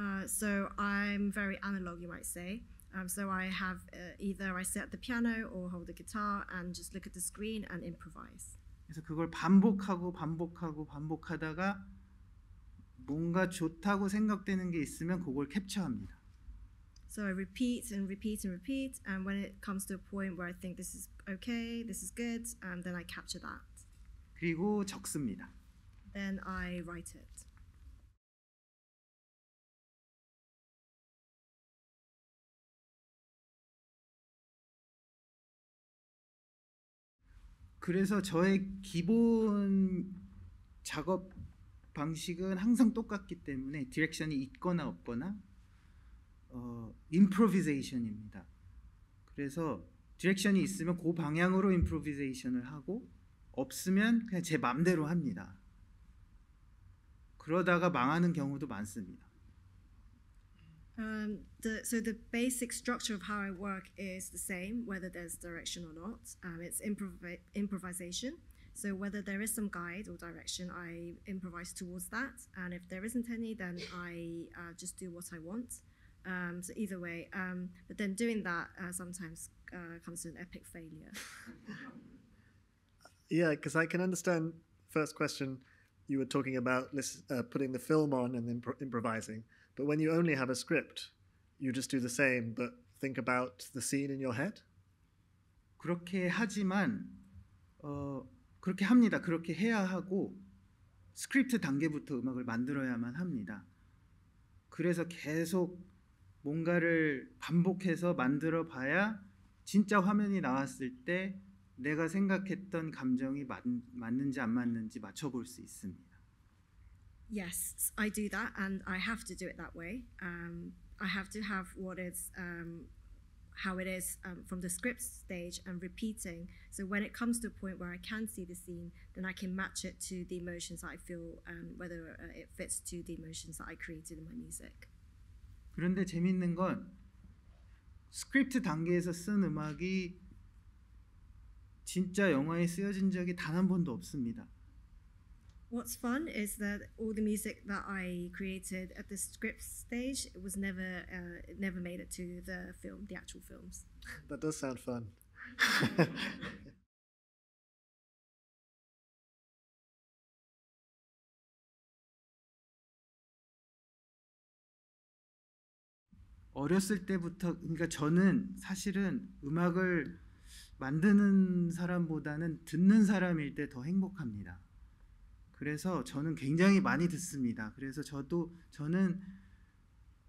Uh, so I'm very analog, you might say. Um, so I have uh, either I sit at the piano or hold the guitar and just look at the screen and improvise. 그래서 그걸 반복하고 반복하고 반복하다가 뭔가 좋다고 생각되는 게 있으면 그걸 캡처합니다. So I repeat and repeat and repeat, and when it comes to a point where I think this is okay, this is good, um, then I capture that. 그리고 적습니다. Then I write it. 그래서 저의 기본 작업 방식은 항상 똑같기 때문에 direction이 있거나 없거나 어, improvisation입니다. 그래서 direction이 있으면 그 방향으로 improvisation을 하고 없으면 그냥 제 맘대로 합니다. 그러다가 망하는 경우도 많습니다. Um, the, so the basic structure of how I work is the same, whether there's direction or not. Um, it's improv- improvisation. So whether there is some guide or direction, I improvise towards that. And if there isn't any, then I uh, just do what I want. Um, so either way, um, but then doing that uh, sometimes uh, comes to an epic failure. Yeah, because I can understand. First question, you were talking about lis- uh, putting the film on and then impro- improvising. But when you only have a script, you just do the same, but think about the scene in your head. 그렇게 하지만 어, 그렇게 합니다. 그렇게 해야 하고 스크립트 단계부터 음악을 만들어야만 합니다. 그래서 계속 뭔가를 반복해서 만들어 봐야 진짜 화면이 나왔을 때 내가 생각했던 감정이 맞, 맞는지 안 맞는지 맞춰볼 수 있습니다. Yes, I do that, and I have to do it that way. Um, I have to have what is um, how it is um, from the script stage and repeating. So when it comes to a point where I can see the scene, then I can match it to the emotions I feel, um, whether uh, it fits to the emotions that I created in my music. 그런데 재밌는 건 스크립트 단계에서 쓴 음악이 진짜 영화에 쓰여진 적이 단 한 번도 없습니다. What's fun is that all the music that I created at the script stage it was never uh, it never made it to the film, the actual films. That does sound fun. 어렸을 때부터 그러니까 저는 사실은 음악을 만드는 사람보다는 듣는 사람일 때 더 행복합니다. 그래서 저는 굉장히 많이 듣습니다. 그래서 저도 저는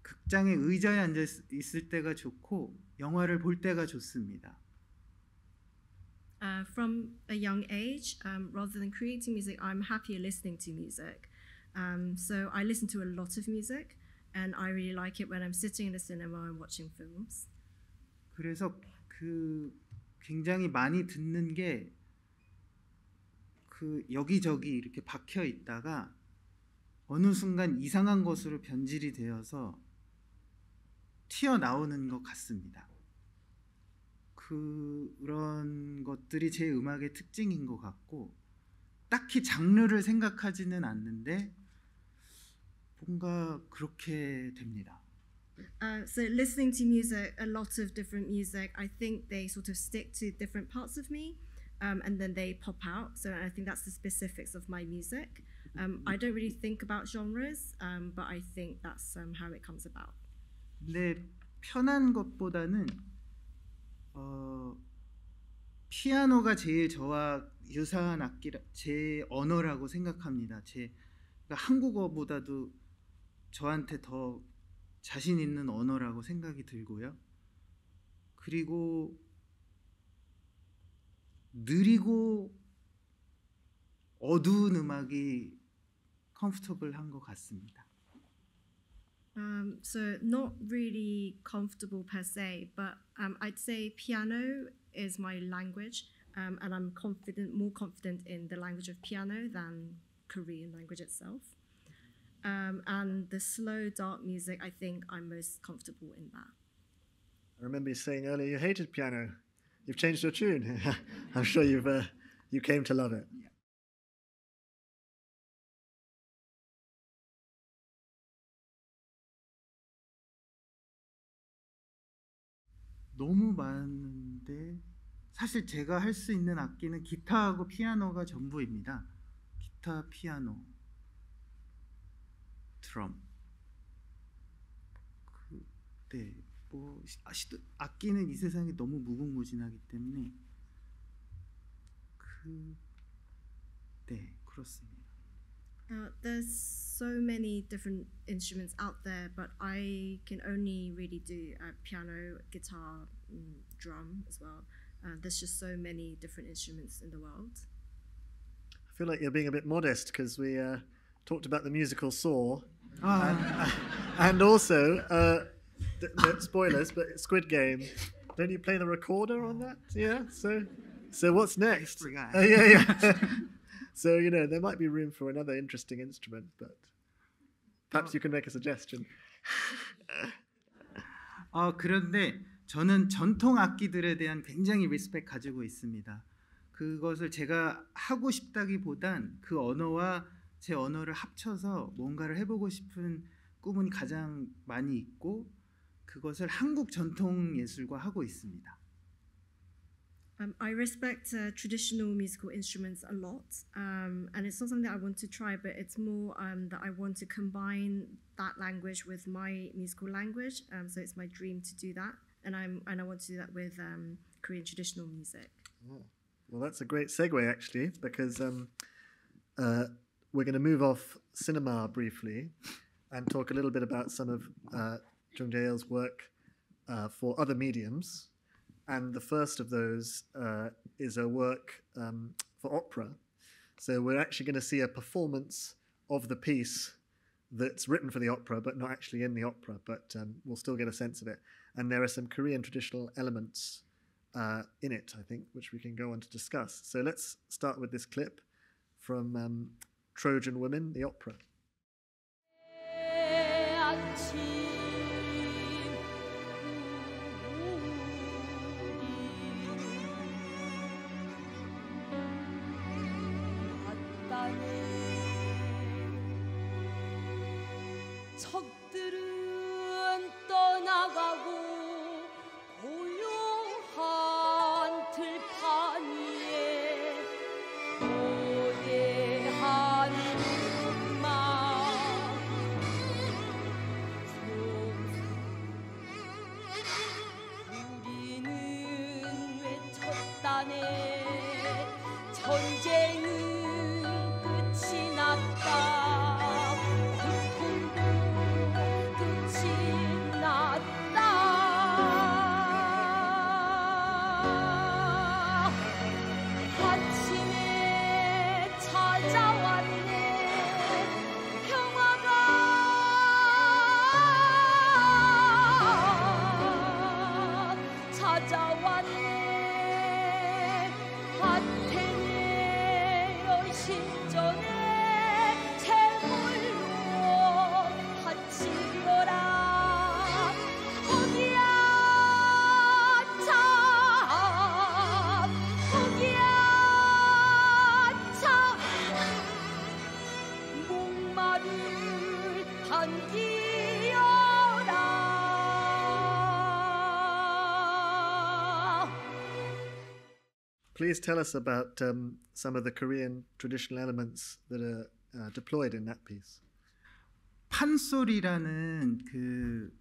극장에 의자에 앉아 있- 있을 때가 좋고 영화를 볼 때가 좋습니다. Uh, from a young age, um, rather than creating music, I'm happier listening to music. Um, so I listen to a lot of music, and I really like it when I'm sitting in the cinema and watching films. 그래서 그 굉장히 많이 듣는 게 그 여기저기 이렇게 박혀 있다가 어느 순간 이상한 것으로 변질이 되어서 튀어나오는 것 같습니다. 그런 것들이 제 음악의 특징인 것 같고 딱히 장르를 생각하지는 않는데 뭔가 그렇게 됩니다. Uh, so listening to music, a lot of different music, I think they sort of stick to different parts of me, um, and then they pop out. So I think that's the specifics of my music. Um, I don't really think about genres, um, but I think that's um, how it comes about. 근데 편한 것보다는 어, 피아노가 제일 저와 유사한 악기라 제 언어라고 생각합니다. 제 그러니까 한국어보다도 저한테 더 자신 있는 언어라고 생각이 들고요. 그리고 느리고 어두운 음악이 컴포터블한 것 같습니다. Um, so not really comfortable per se, but um, I'd say piano is my language, um, and I'm confident, more confident in the language of piano than Korean language itself. Um, and the slow, dark music, I think I'm most comfortable in that. I remember you saying earlier you hated piano. You've changed your tune. I'm sure you've uh, you came to love it. 너무 많은데 사실 제가 할 수 있는 악기는 기타하고 피아노가 전부입니다. 기타, 피아노, 드럼. 그, 네, 뭐 아, 시도, 악기는 이 세상이 너무 무궁무진하기 때문에 그, 네, 그렇습니다. Uh, there's so many different instruments out there, but I can only really do uh, piano, guitar, mm, drum as well. Uh, there's just so many different instruments in the world. I feel like you're being a bit modest because we uh, talked about the musical Saw, 아, and also uh, th- th- spoilers, but Squid Game. Don't you play the recorder on that? Yeah. So, so what's next? Uh, yeah, yeah. so you know there might be room for another interesting instrument, but perhaps you can make a suggestion. 어, 그런데 저는 전통 악기들에 대한 굉장히 리스펙 가지고 있습니다. 그것을 제가 하고 싶다기보단 그 언어와 제 언어를 합쳐서 뭔가를 해보고 싶은 꿈은 가장 많이 있고 그것을 한국 전통 예술과 하고 있습니다. Um, I respect uh, traditional musical instruments a lot, um, and it's not something that I want to try, but it's more um, that I want to combine that language with my musical language. Um, so it's my dream to do that, and I'm and I want to do that with um, Korean traditional music. Well, that's a great segue actually, because um, uh, we're going to move off cinema briefly and talk a little bit about some of uh, Jung Jae-il's work uh, for other mediums. And the first of those uh, is a work um, for opera. So we're actually going to see a performance of the piece that's written for the opera, but not actually in the opera, but um, we'll still get a sense of it. And there are some Korean traditional elements uh, in it, I think, which we can go on to discuss. So let's start with this clip from um, Trojan Women, the opera. 아침 우리 마땅해 적들은 떠나가고 Please tell us about um, some of the Korean traditional elements that are uh, deployed in that piece. 판소리라는 그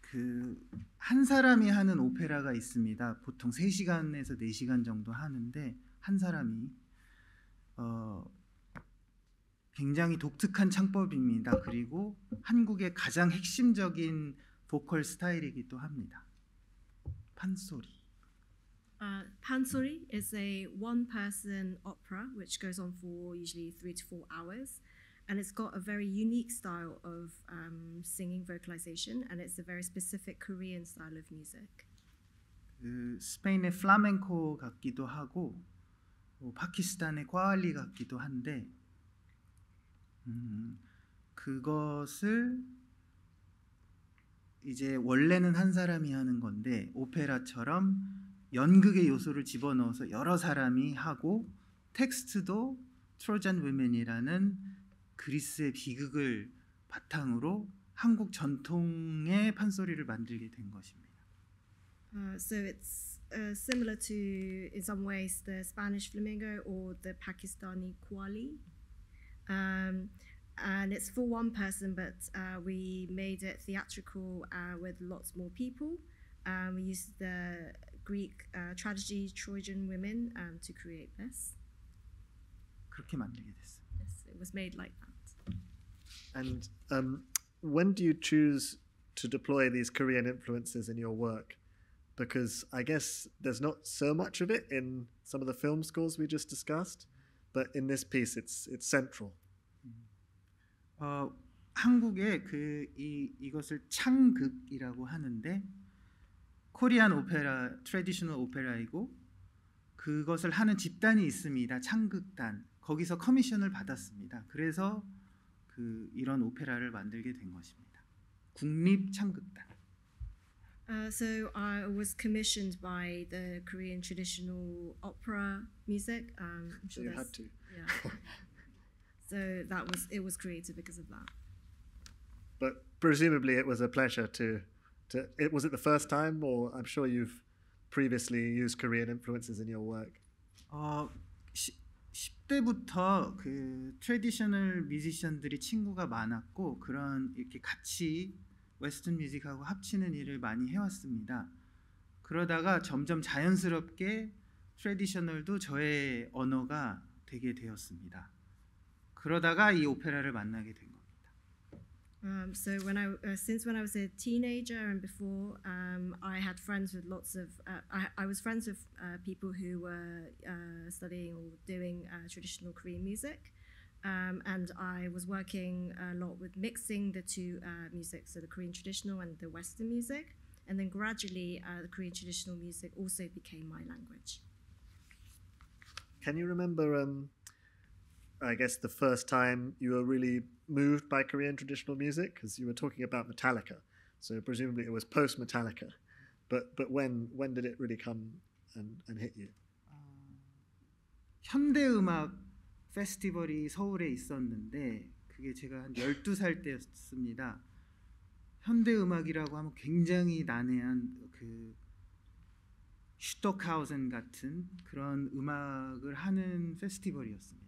그한 사람이 하는 오페라가 있습니다. 보통 3시간에서 4시간 정도 하는데 한 사람이 어 굉장히 독특한 창법입니다. 그리고 한국의 가장 핵심적인 보컬 스타일이기도 합니다. 판소리. Uh, Pansori is a one-person opera which goes on for usually three to four hours, and it's got a very unique style of um, singing vocalization, and it's a very specific Korean style of music. 그 스페인의 플라멘코 같기도 하고 뭐 파키스탄의 꽈알리 같기도 한데 음, 그것을 이제 원래는 한 사람이 하는 건데 오페라처럼 연극의 요소를 집어넣어서 여러 사람이 하고 텍스트도 트로잔 위맨이라는 그리스의 비극을 바탕으로 한국 전통의 판소리를 만들게 된 것입니다. Uh, so it's uh, similar to, in some ways, the Spanish flamenco or the Pakistani qawwali. Um, and it's for one person, but uh, we made it theatrical uh, with lots more people. Um, we used the Greek uh, tragedy Trojan women um, to create this. 그렇게 만들게 됐어요. Yes, it was made like that. And um, when do you choose to deploy these Korean influences in your work? Because I guess there's not so much of it in some of the film scores we just discussed, but in this piece, it's it's central. 어, 한국에 그 이 이것을 창극이라고 하는데 Korean opera traditional opera이고 그것을 하는 집단이 있습니다. 창극단. 거기서 commission을 받았습니다. 그래서 그 이런 오페라를 만들게 된 것입니다. 국립 창극단. Uh, so I was commissioned by the Korean traditional opera music. Um, I'm So sure you there's- had to. Yeah. so that was it was created because of that. But presumably, it was a pleasure to to. It was it the first time, or I'm sure you've previously used Korean influences in your work. 어, 10 대부터 그 트레디셔널 뮤지션들이 친구가 많았고 그런 이렇게 같이 웨스턴 뮤직하고 합치는 일을 많이 해왔습니다. 그러다가 점점 자연스럽게 트레디셔널도 저의 언어가 되게 되었습니다. 그러다가 이 오페라를 만나게 된. Um, so when I uh, since when I was a teenager and before, um, I had friends with lots of. Uh, I, I was friends with uh, people who were uh, studying or doing uh, traditional Korean music, um, and I was working a lot with mixing the two uh, music, so the Korean traditional and the Western music, and then gradually the Korean traditional music also became my language. Can you remember? Um, I guess the first time you were really moved by Korean traditional music, because you were talking about Metallica, so presumably it was post Metallica. But but when when did it really come and, and hit you? 현대 음악 페스티벌이 서울에 있었는데 그게 제가 한 12살 때였습니다. 현대 음악이라고 하면 굉장히 난해한 그 슈토카우젠 같은 그런 음악을 하는 페스티벌이었습니다.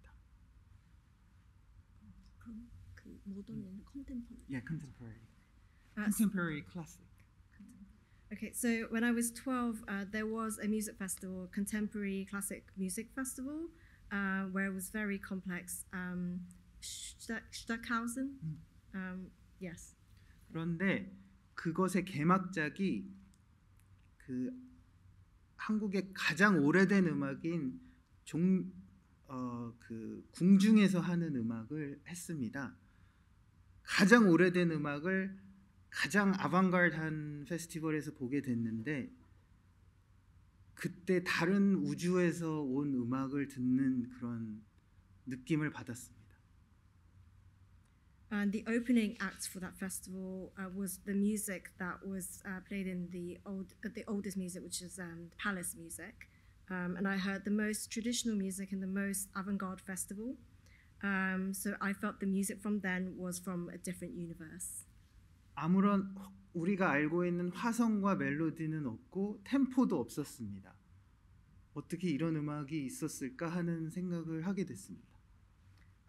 그 모던은 컨템포리. 예, contemporary. Uh, contemporary classic. Okay, so when I was 12, uh, there was a music festival, contemporary classic music festival, uh, where it was very complex. Um, Stock- Stockhausen? Um, yes. 그런데 그것의 개막작이 그 한국의 가장 오래된 음악인 종, 어, 그 궁중에서 하는 음악을 했습니다. 가장 오래된 음악을 가장 아방가르드한 페스티벌에서 보게 됐는데 그때 다른 우주에서 온 음악을 듣는 그런 느낌을 받았습니다. And the opening act for that festival uh, was the music that was uh, played in the old, uh, the oldest music, which is um, palace music. Um, and I heard the most traditional music and the most avant-garde festival. Um, so I felt the music from then was from a different universe. 아무런 우리가 알고 있는 화성과 멜로디는 없고 템포도 없었습니다. 어떻게 이런 음악이 있었을까 하는 생각을 하게 됐습니다.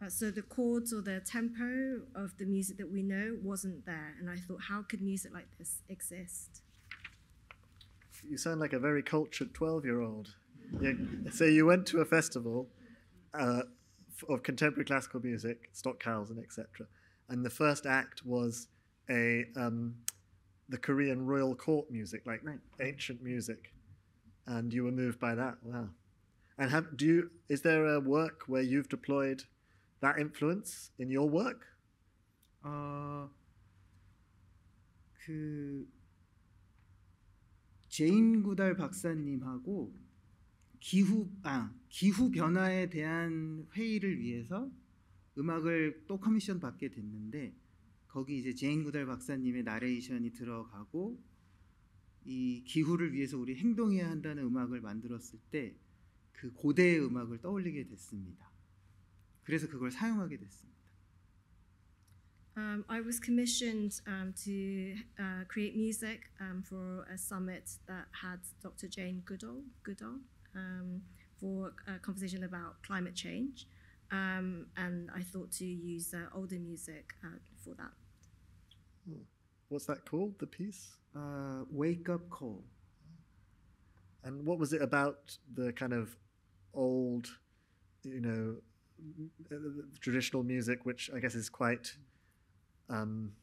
Uh, so the chords or the tempo of the music that we know wasn't there, and I thought, how could music like this exist? You sound like a very cultured twelve-year-old. Yeah, so you went to a festival uh, f- of contemporary classical music, Stockhausen, etc. And the first act was a um, the Korean royal court music, like Right. ancient music, and you were moved by that. Wow. And have do you? Is there a work where you've deployed that influence in your work? 어, 그 제인 구달 박사님하고 기후 아 기후 변화에 대한 회의를 위해서 음악을 또 커미션 받게 됐는데 거기 이제 제인 구달 박사님의 나레이션이 들어가고 이 기후를 위해서 우리 행동해야 한다는 음악을 만들었을 때 그 고대의 음악을 떠올리게 됐습니다. 그래서 그걸 사용하게 됐습니다. Um, I was commissioned um, to uh, create music um, for a summit that had Dr. Jane Goodall, Goodall um, for a conversation about climate change. Um, and I thought to use uh, older music uh, for that. What's that called? The piece? 아, Wake Up Call. And what was it about the kind of old, you know, uh, traditional music, which I guess is quite um,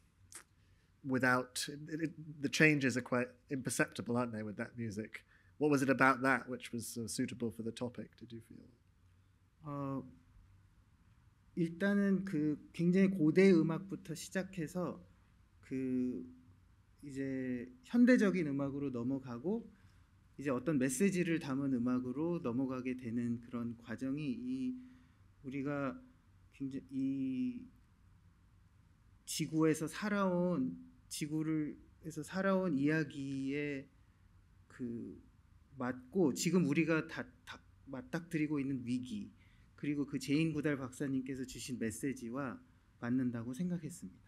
without it, it, the changes are quite imperceptible, aren't they, with that music? What was it about that which was uh, suitable for the topic? Did you feel? 어, 일단은 그 굉장히 고대 음악부터 시작해서 그 이제 현대적인 음악으로 넘어가고 이제 어떤 메시지를 담은 음악으로 넘어가게 되는 그런 과정이 이 우리가 굉장히 이 지구에서 살아온 지구를 에서 살아온 이야기에 그 맞고 지금 우리가 다, 다 맞닥뜨리고 있는 위기 그리고 그 제인 구달 박사님께서 주신 메시지와 맞는다고 생각했습니다.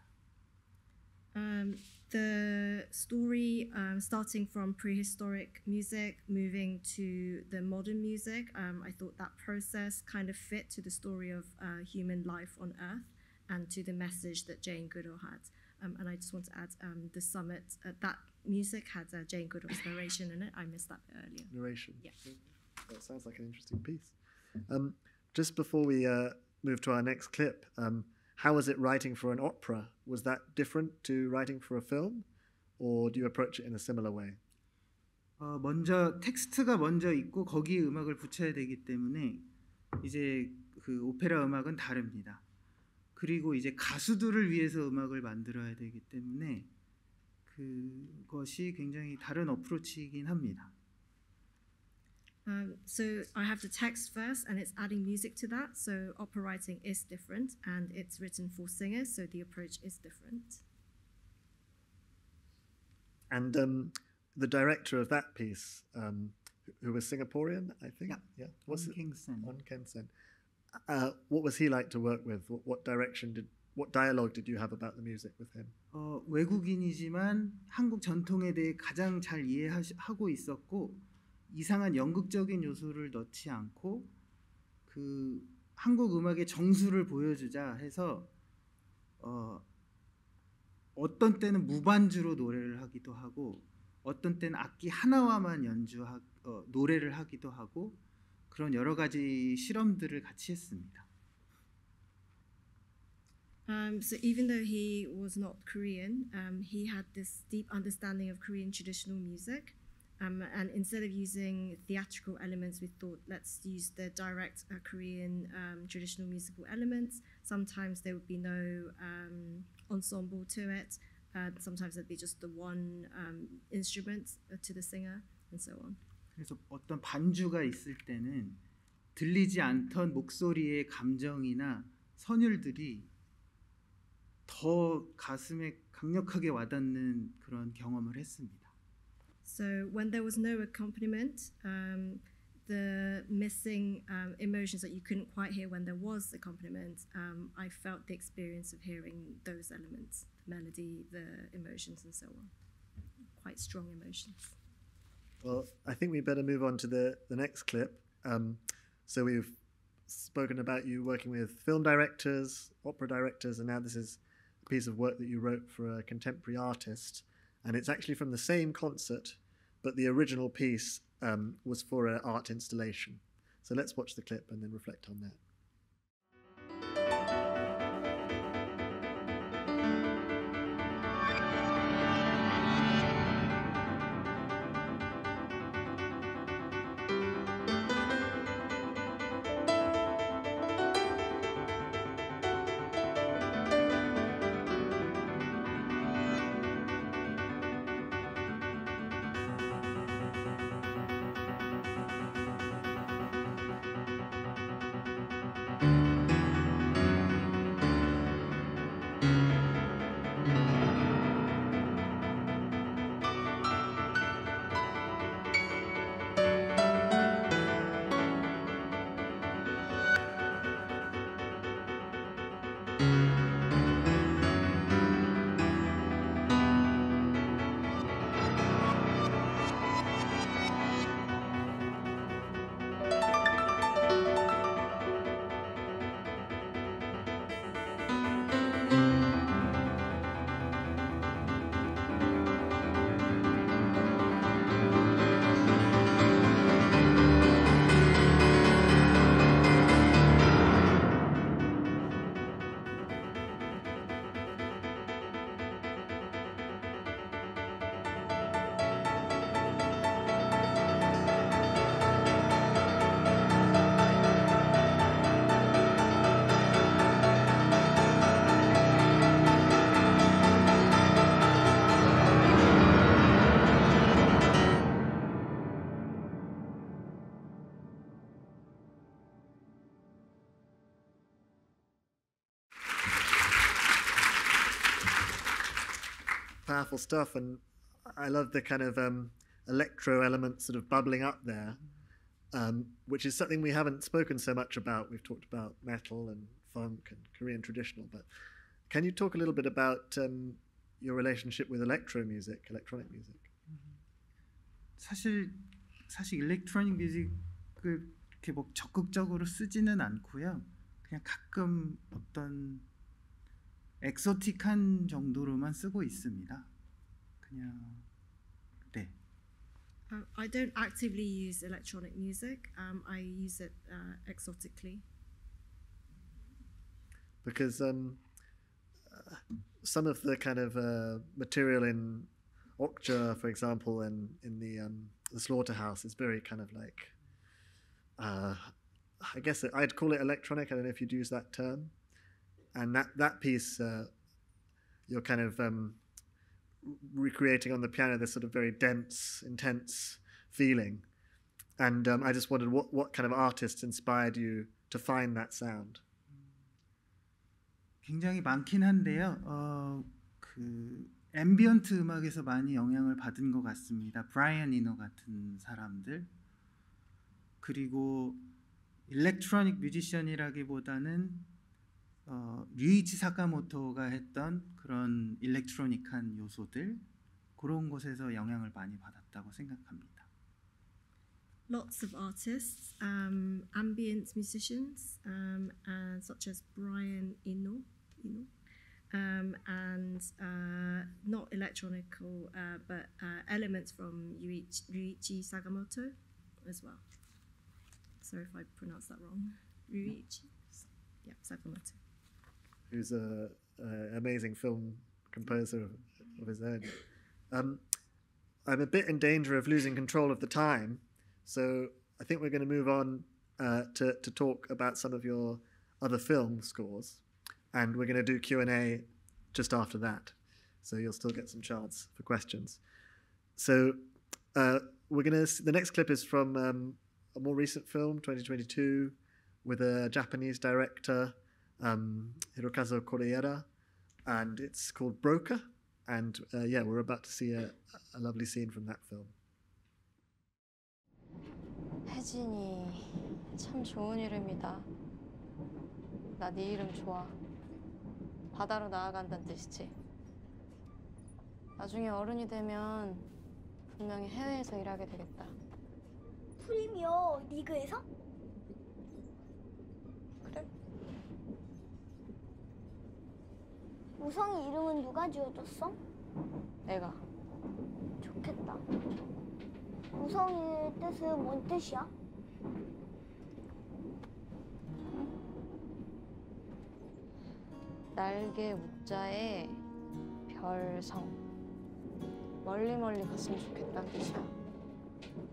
Um, the story, um, starting from prehistoric music, moving to the modern music, um, I thought that process kind of fit to the story of uh, human life on Earth and to the message that Jane Goodall had. Um, and I just want to add um, the summit, uh, that music had uh, Jane Goodall's narration in it. I missed that bit earlier. narration. Yeah. That sounds like an interesting piece. Um, just before we uh, move to our next clip, um, how was it writing for an opera? Was that different to writing for a film, or do you approach it in a similar way? 어, 먼저 텍스트가 먼저 있고 거기에 음악을 붙여야 되기 때문에 이제 그 오페라 음악은 다릅니다. 그리고 이제 가수들을 위해서 음악을 만들어야 되기 때문에 그것이 굉장히 다른 어프로치이긴 합니다. Um, so I have the text first, and it's adding music to that. So opera writing is different, and it's written for singers, so the approach is different. And um, the director of that piece, um, who was Singaporean, I think. Yeah. Yeah. What's it? 킹슨. On Ken-sen. Uh, what was he like to work with? What, what direction did? What dialogue did you have about the music with him? 어, 외국인이지만 한국 전통에 대해 가장 잘 이해하고 있었고 이상한 연극적인 요소를 넣지 않고 그 한국 음악의 정수를 보여주자 해서 어, 어떤 때는 무반주로 노래를 하기도 하고 어떤 때는 악기 하나와만 연주하 어, 노래를 하기도 하고 그런 여러 가지 실험들을 같이 했습니다. Um, so even though he was not Korean, um, he had this deep understanding of Korean traditional music. Um, and instead of using theatrical elements, we thought let's use the direct uh, Korean um, traditional musical elements. Sometimes there would be no um, ensemble to it. Uh, sometimes there'd be just the one um, instrument uh, to the singer, and so on. 그래서 어떤 반주가 있을 때는 들리지 않던 목소리의 감정이나 선율들이 더 가슴에 강력하게 와닿는 그런 경험을 했습니다. So when there was no accompaniment, um, the missing um, emotions that you couldn't quite hear when there was accompaniment, um, I felt the experience of hearing those elements, the melody, the emotions, and so on. Quite strong emotions. Well, I think we better move on to the, the next clip. Um, so we've spoken about you working with film directors, opera directors, and now this is a piece of work that you wrote for a contemporary artist. And it's actually from the same concert, but the original piece um, was for an art installation. So let's watch the clip and then reflect on that. powerful stuff, and I love the kind of um, electro element sort of bubbling up there, um, which is something we haven't spoken so much about. We've talked about metal and funk and Korean traditional, but can you talk a little bit about um, your relationship with electro music, electronic music? 사실 사실 일렉트로닉 뮤직을 이렇게 뭐 적극적으로 쓰지는 않고요. 그냥 가끔 어떤 엑소틱한 정도로만 쓰고 있습니다. 그냥 네. Uh, I don't actively use electronic music. Um, I use it uh, exotically. because um, uh, some of the kind of uh, material in Okja, for example, and in the um, the slaughterhouse is very kind of like, uh, I guess it, I'd call it electronic. I don't know if you'd use that term. And that that piece, uh, you're kind of um, recreating on the piano this sort of very dense, intense feeling. And um, I just wondered what what kind of artists inspired you to find that sound. 굉장히 많긴 한데요. 어, 그 앰비언트 음악에서 많이 영향을 받은 것 같습니다. 브라이언 이노 같은 사람들. 그리고 일렉트로닉 뮤지션이라기보다는 어, 류이치 사카모토가 했던 그런 일렉트로닉한 요소들 그런 곳에서 영향을 많이 받았다고 생각합니다. Lots of artists, um, ambient musicians, um, and such as Brian Eno, Eno um, and uh, not electronical, uh, but uh, elements from Yuichi, Ryuichi Sakamoto as well. Sorry if I pronounced that wrong. Ryuichi, yeah, Sakamoto. Who's a, a amazing film composer of, of his own. Um, I'm a bit in danger of losing control of the time, so I think we're going to move on uh, to to talk about some of your other film scores, and we're going to do Q and A just after that, so you'll still get some chance for questions. So uh, we're going to. The next clip is from um, a more recent film, 2022, with a Japanese director um, Hirokazu Koreeda, and it's called Broker. And uh, yeah, we're about to see a, a lovely scene from that film. 혜진이 참 좋은 이름이다. 나 네 이름 좋아. 바다로 나아간다는 뜻이지. 나중에 어른이 되면 분명히 해외에서 일하게 되겠다. 프리미어 리그에서? 그래? 우성이 이름은 누가 지어줬어? 내가 좋겠다. 우성이의 뜻은 뭔 뜻이야? 날개 우자에 별성. 멀리 멀리 갔으면 좋겠다는 뜻이야.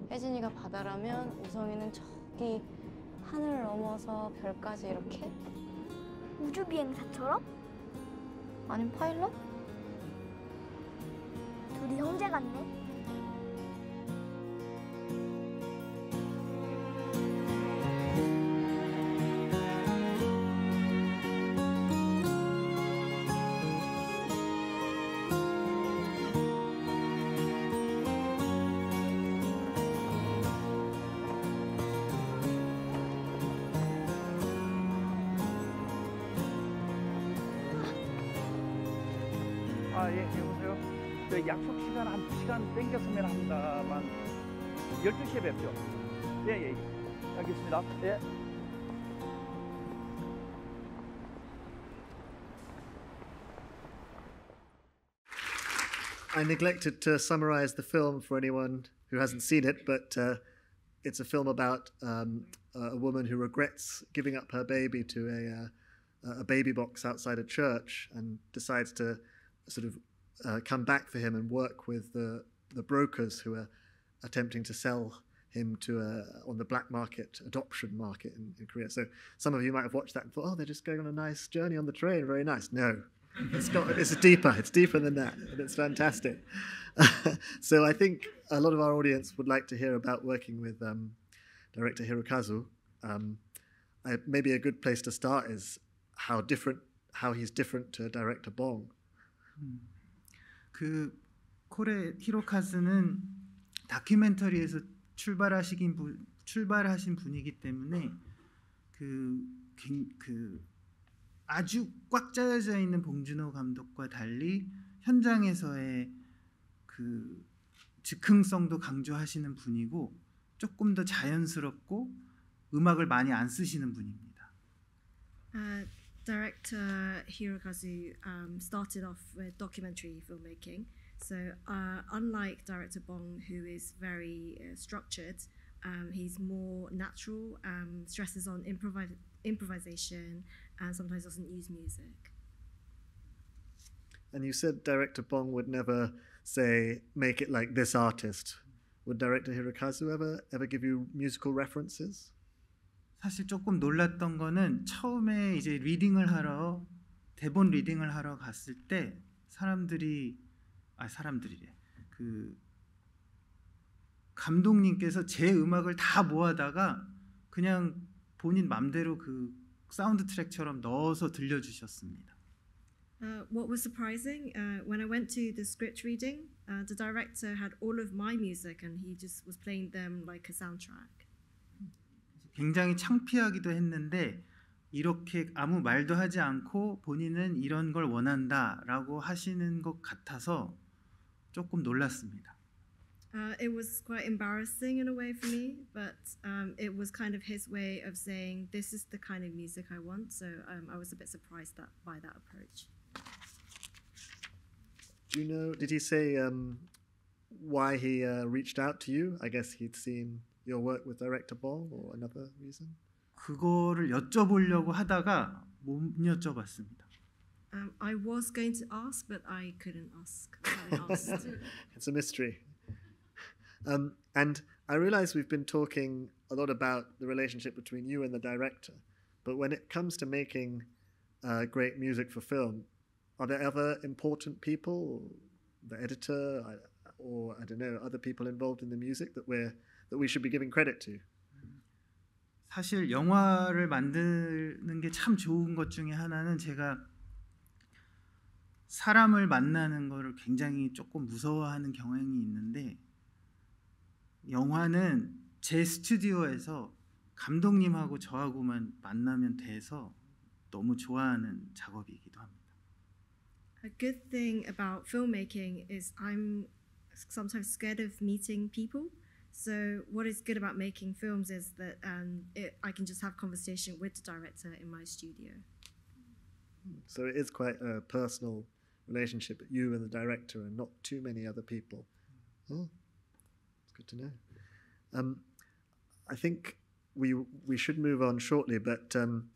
혜진이가 바다라면 우성이는 저기 하늘 넘어서 별까지 이렇게? 우주 비행사처럼? 아니면 파일럿? 둘이 형제 같네. 약속 시간 한 2시간 땡겼으면 합니다만 12시에 뵙죠. 예, 예. 알겠습니다. 예. I neglected to summarize the film for anyone who hasn't seen it, but uh, it's a film about um, a woman who regrets giving up her baby to a, uh, a baby box outside a church and decides to sort of uh, come back for him and work with the, the brokers who are attempting to sell him to a, on the black market, adoption market in, in Korea. So some of you might have watched that and thought, oh, they're just going on a nice journey on the train, very nice. No, it's got it's deeper. It's deeper than that, and it's fantastic. so I think a lot of our audience would like to hear about working with um, director Hirokazu. Um, I, maybe a good place to start is how different, how he's different to director Bong. 그 코레 히로카즈는 다큐멘터리에서 출발하시긴 분, 출발하신 분이기 때문에 그, 굉- 그 아주 꽉 짜여져 있는 봉준호 감독과 달리 현장에서의 그 즉흥성도 강조하시는 분이고 조금 더 자연스럽고 음악을 많이 안 쓰시는 분입니다. Uh, director Hirokazu um, started off with documentary filmmaking. So, uh, unlike director Bong, who is very uh, structured, um, he's more natural, um, stresses on improvi- improvisation, and sometimes doesn't use music. And you said director Bong would never say, make it like this artist. Would director Hirokazu ever ever give you musical references? 사실 조금 놀랐던 거는 처음에 이제 리딩을 하러 대본 리딩을 하러 갔을 때 사람들이 아 사람들이래 그 감독님께서 제 음악을 다 모아다가 그냥 본인 맘대로 그 사운드 트랙처럼 넣어서 들려주셨습니다. Uh, what was surprising uh, when I went to the script reading, uh, the director had all of my music and he just was playing them like a soundtrack. 굉장히 창피하기도 했는데 이렇게 아무 말도 하지 않고 본인은 이런 걸 원한다라고 하시는 것 같아서 조금 놀랐습니다. Uh, it was quite embarrassing in a way for me, but um, it was kind of his way of saying, "This is the kind of music I want." So um, I was a bit surprised that by that approach. Do you know? Did he say um, why he uh, reached out to you? I guess he'd seen your work with director Bong, or another reason. 그거를 여쭤보려고 하다가 못 여쭤봤습니다. Um, I was going to ask, but I couldn't ask. I asked. it's a mystery. Um, and I realize we've been talking a lot about the relationship between you and the director, but when it comes to making uh, great music for film, are there other important people, the editor, I- or I don't know, other people involved in the music that we're that we should be giving credit to? 사실 영화를 만드는 게 참 좋은 것 중에 하나는 제가 사람을 만나는 거를 굉장히 조금 무서워하는 경향이 있는데 영화는 제 스튜디오에서 감독님하고 저하고만 만나면 돼서 너무 좋아하는 작업이기도 합니다. A good thing about filmmaking is I'm sometimes scared of meeting people. So what is good about making films is that um, it, I can just have conversation with the director in my studio. So it is quite a personal relationship, you and the director, and not too many other people. Oh, it's good to know. Um, I think we we should move on shortly, but um,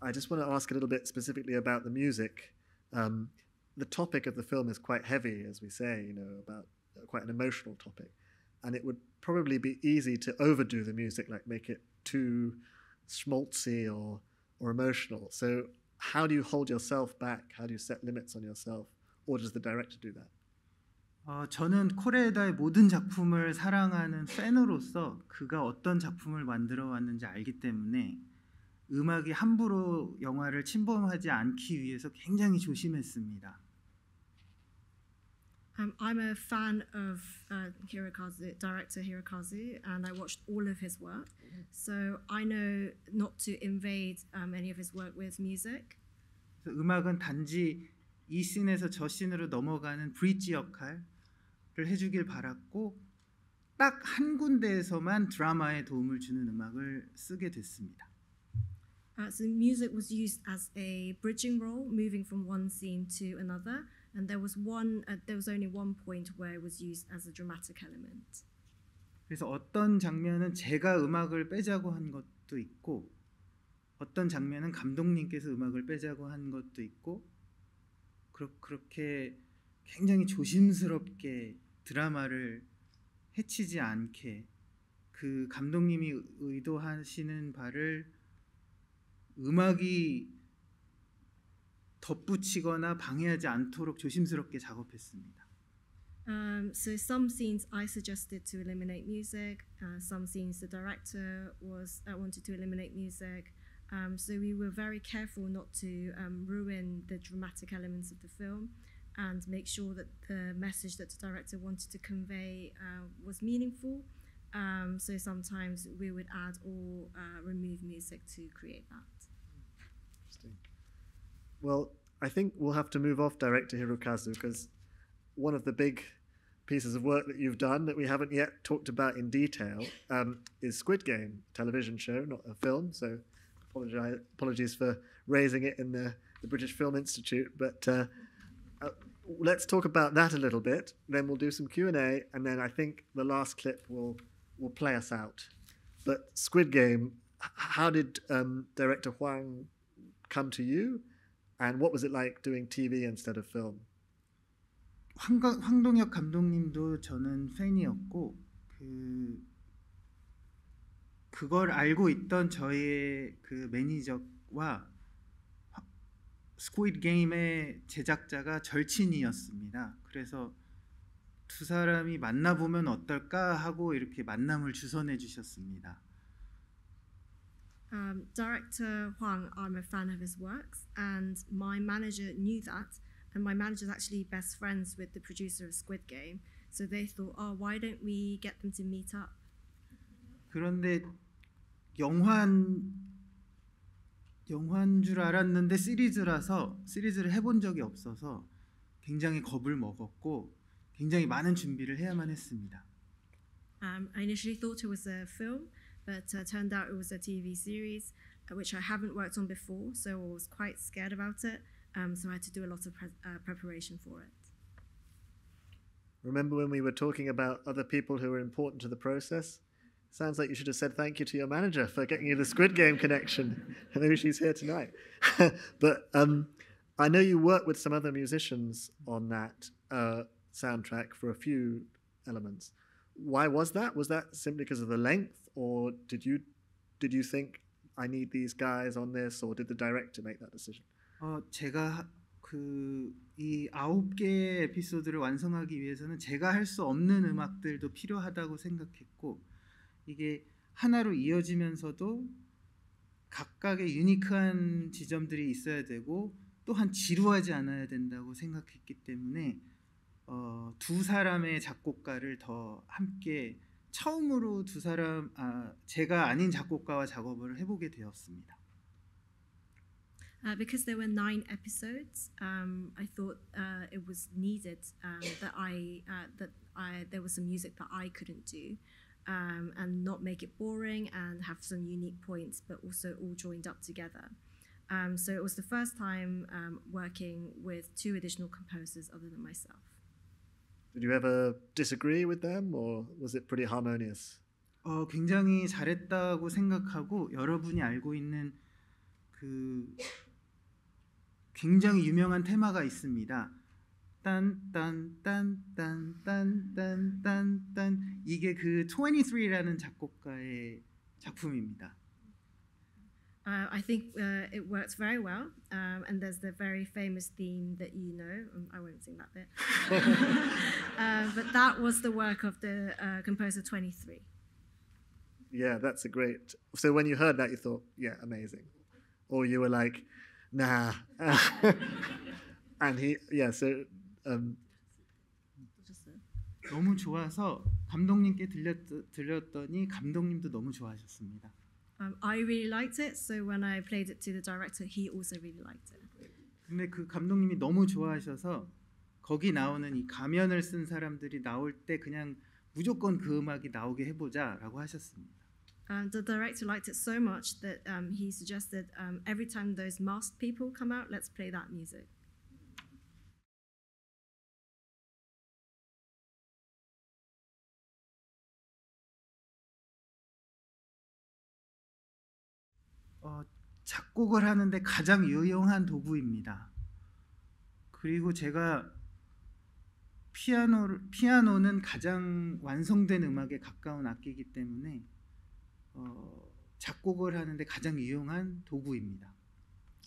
I just want to ask a little bit specifically about the music. Um, the topic of the film is quite heavy, as we say, you know, about uh, quite an emotional topic, and it would probably be easy to overdo the music, like make it too schmaltzy or or emotional. So how do you hold yourself back? How do you set limits on yourself? Or does the director do that? 어, 저는 코레에다의 모든 작품을 사랑하는 팬으로서 그가 어떤 작품을 만들어 왔는지 알기 때문에 음악이 함부로 영화를 침범하지 않기 위해서 굉장히 조심했습니다. Um, I'm a fan of uh, Hirokazu, director Hirokazu, and I watched all of his work. So I know not to invade um, any of his work with music. 그래서 음악은 단지 이 씬에서 저 씬으로 넘어가는 브릿지 역할을 해주길 바랐고 딱 한 군데에서만 드라마에 도움을 주는 음악을 쓰게 됐습니다. Uh, so music was used as a bridging role, moving from one scene to another, And there was one. Uh, there was only one point where it was used as a dramatic element. 그래서 어떤 장면은 제가 음악을 빼자고 한 것도 있고 어떤 장면은 감독님께서 음악을 빼자고 한 것도 있고 그렇, 그렇게 굉장히 조심스럽게 드라마를 해치지 않게 그 감독님이 의도하시는 바를 음악이 덧붙이거나 방해하지 않도록 조심스럽게 작업했습니다. Um, so some scenes I suggested to eliminate music. Uh, some scenes the director was uh, wanted to eliminate music. Um, so we were very careful not to um, ruin the dramatic elements of the film, and make sure that the message that the director wanted to convey uh, was meaningful. Um, so sometimes we would add or uh, remove music to create that. Well, I think we'll have to move off director Hirokazu because one of the big pieces of work that you've done that we haven't yet talked about in detail um, is Squid Game, television show, not a film. So apologize, apologies for raising it in the, the British Film Institute. But uh, uh, let's talk about that a little bit. Then we'll do some Q and A, and then I think the last clip will will play us out. But Squid Game, how did um, director Huang come to you, and what was it like doing TV instead of film? 황가, 황동혁 감독님도 저는 팬이었고 그 그걸 알고 있던 저의 그 매니저와 Squid Game의 제작자가 절친이었습니다. 그래서 두 사람이 만나 보면 어떨까 하고 이렇게 만남을 주선해 주셨습니다. Um, director Huang, I'm a fan of his works, and my manager knew that. And my manager's actually best friends with the producer of Squid Game, so they thought, oh, why don't we get them to meet up? 그런데 영화인 영화인 줄 알았는데 시리즈라서 시리즈를 해본 적이 없어서 굉장히 겁을 먹었고 굉장히 많은 준비를 해야만 했습니다. Um, I initially thought it was a film, but uh, turned out it was a TV series, uh, which I haven't worked on before, so I was quite scared about it. Um, so I had to do a lot of pre- uh, preparation for it. Remember when we were talking about other people who were important to the process? Sounds like you should have said thank you to your manager for getting you the Squid Game connection. Maybe she's here tonight. but um, I know you worked with some other musicians on that uh, soundtrack for a few elements. Why was that? Was that simply because of the length, or did you did you think I need these guys on this, or did the director make that decision? 어, 제가 그이 아홉 개의 에피소드를 완성하기 위해서는 제가 할 수 없는 음악들도 필요하다고 생각했고 이게 하나로 이어지면서도 각각의 유니크한 지점들이 있어야 되고 또한 지루하지 않아야 된다고 생각했기 때문에 어, 두 사람의 작곡가를 더 함께 처음으로 두 사람 아, 제가 아닌 작곡가와 작업을 해보게 되었습니다. Uh, because there were nine episodes, um, I thought uh, it was needed um, that I uh, that I there was some music that I couldn't do, um, and not make it boring and have some unique points, but also all joined up together. Um, so it was the first time um, working with two additional composers other than myself. Did you ever disagree with them, or was it pretty harmonious? 어, 굉장히 잘했다고 생각하고 여러분이 알고 있는 그 굉장히 유명한 테마가 있습니다. 딴딴딴딴딴딴딴 이게 그 23라는 작곡가의 작품입니다. Uh, I think uh, it works very well, um, and there's the very famous theme that you know. Um, I won't sing that bit, uh, but that was the work of the uh, composer 23. Yeah, that's a great. So when you heard that, you thought, yeah, amazing, or you were like, nah. and he, yeah. So um, 너무 좋아서 감독님께 들렸, 들렸더니 감독님도 너무 좋아하셨습니다. Um, I really liked it, so when I played it to the director, he also really liked it. 근데 그 감독님이 너무 좋아하셔서 거기 나오는 이 가면을 쓴 사람들이 나올 때 그냥 무조건 그 음악이 나오게 해보자라고 하셨습니다. Um, the director liked it so much that um, he suggested um, every time those masked people come out, let's play that music. 어, 작곡을 하는데 가장 유용한 도구입니다. 그리고 제가 피아노 피아노는 가장 완성된 음악에 가까운 악기이기 때문에 어, 작곡을 하는데 가장 유용한 도구입니다.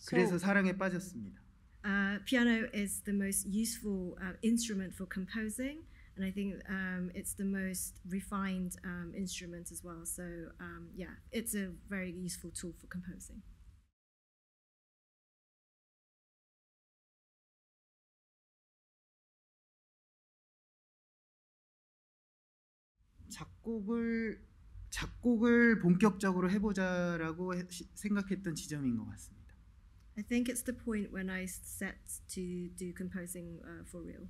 그래서 사랑에 빠졌습니다. Uh, piano is the most useful uh, instrument for composing, and I think um, it's the most refined um, instrument as well. So, um, yeah, it's a very useful tool for composing. 작곡을 작곡을 본격적으로 해보자라고 해- 시- 생각했던 지점인 것 같습니다. I think it's the point when I set to do composing uh, for real.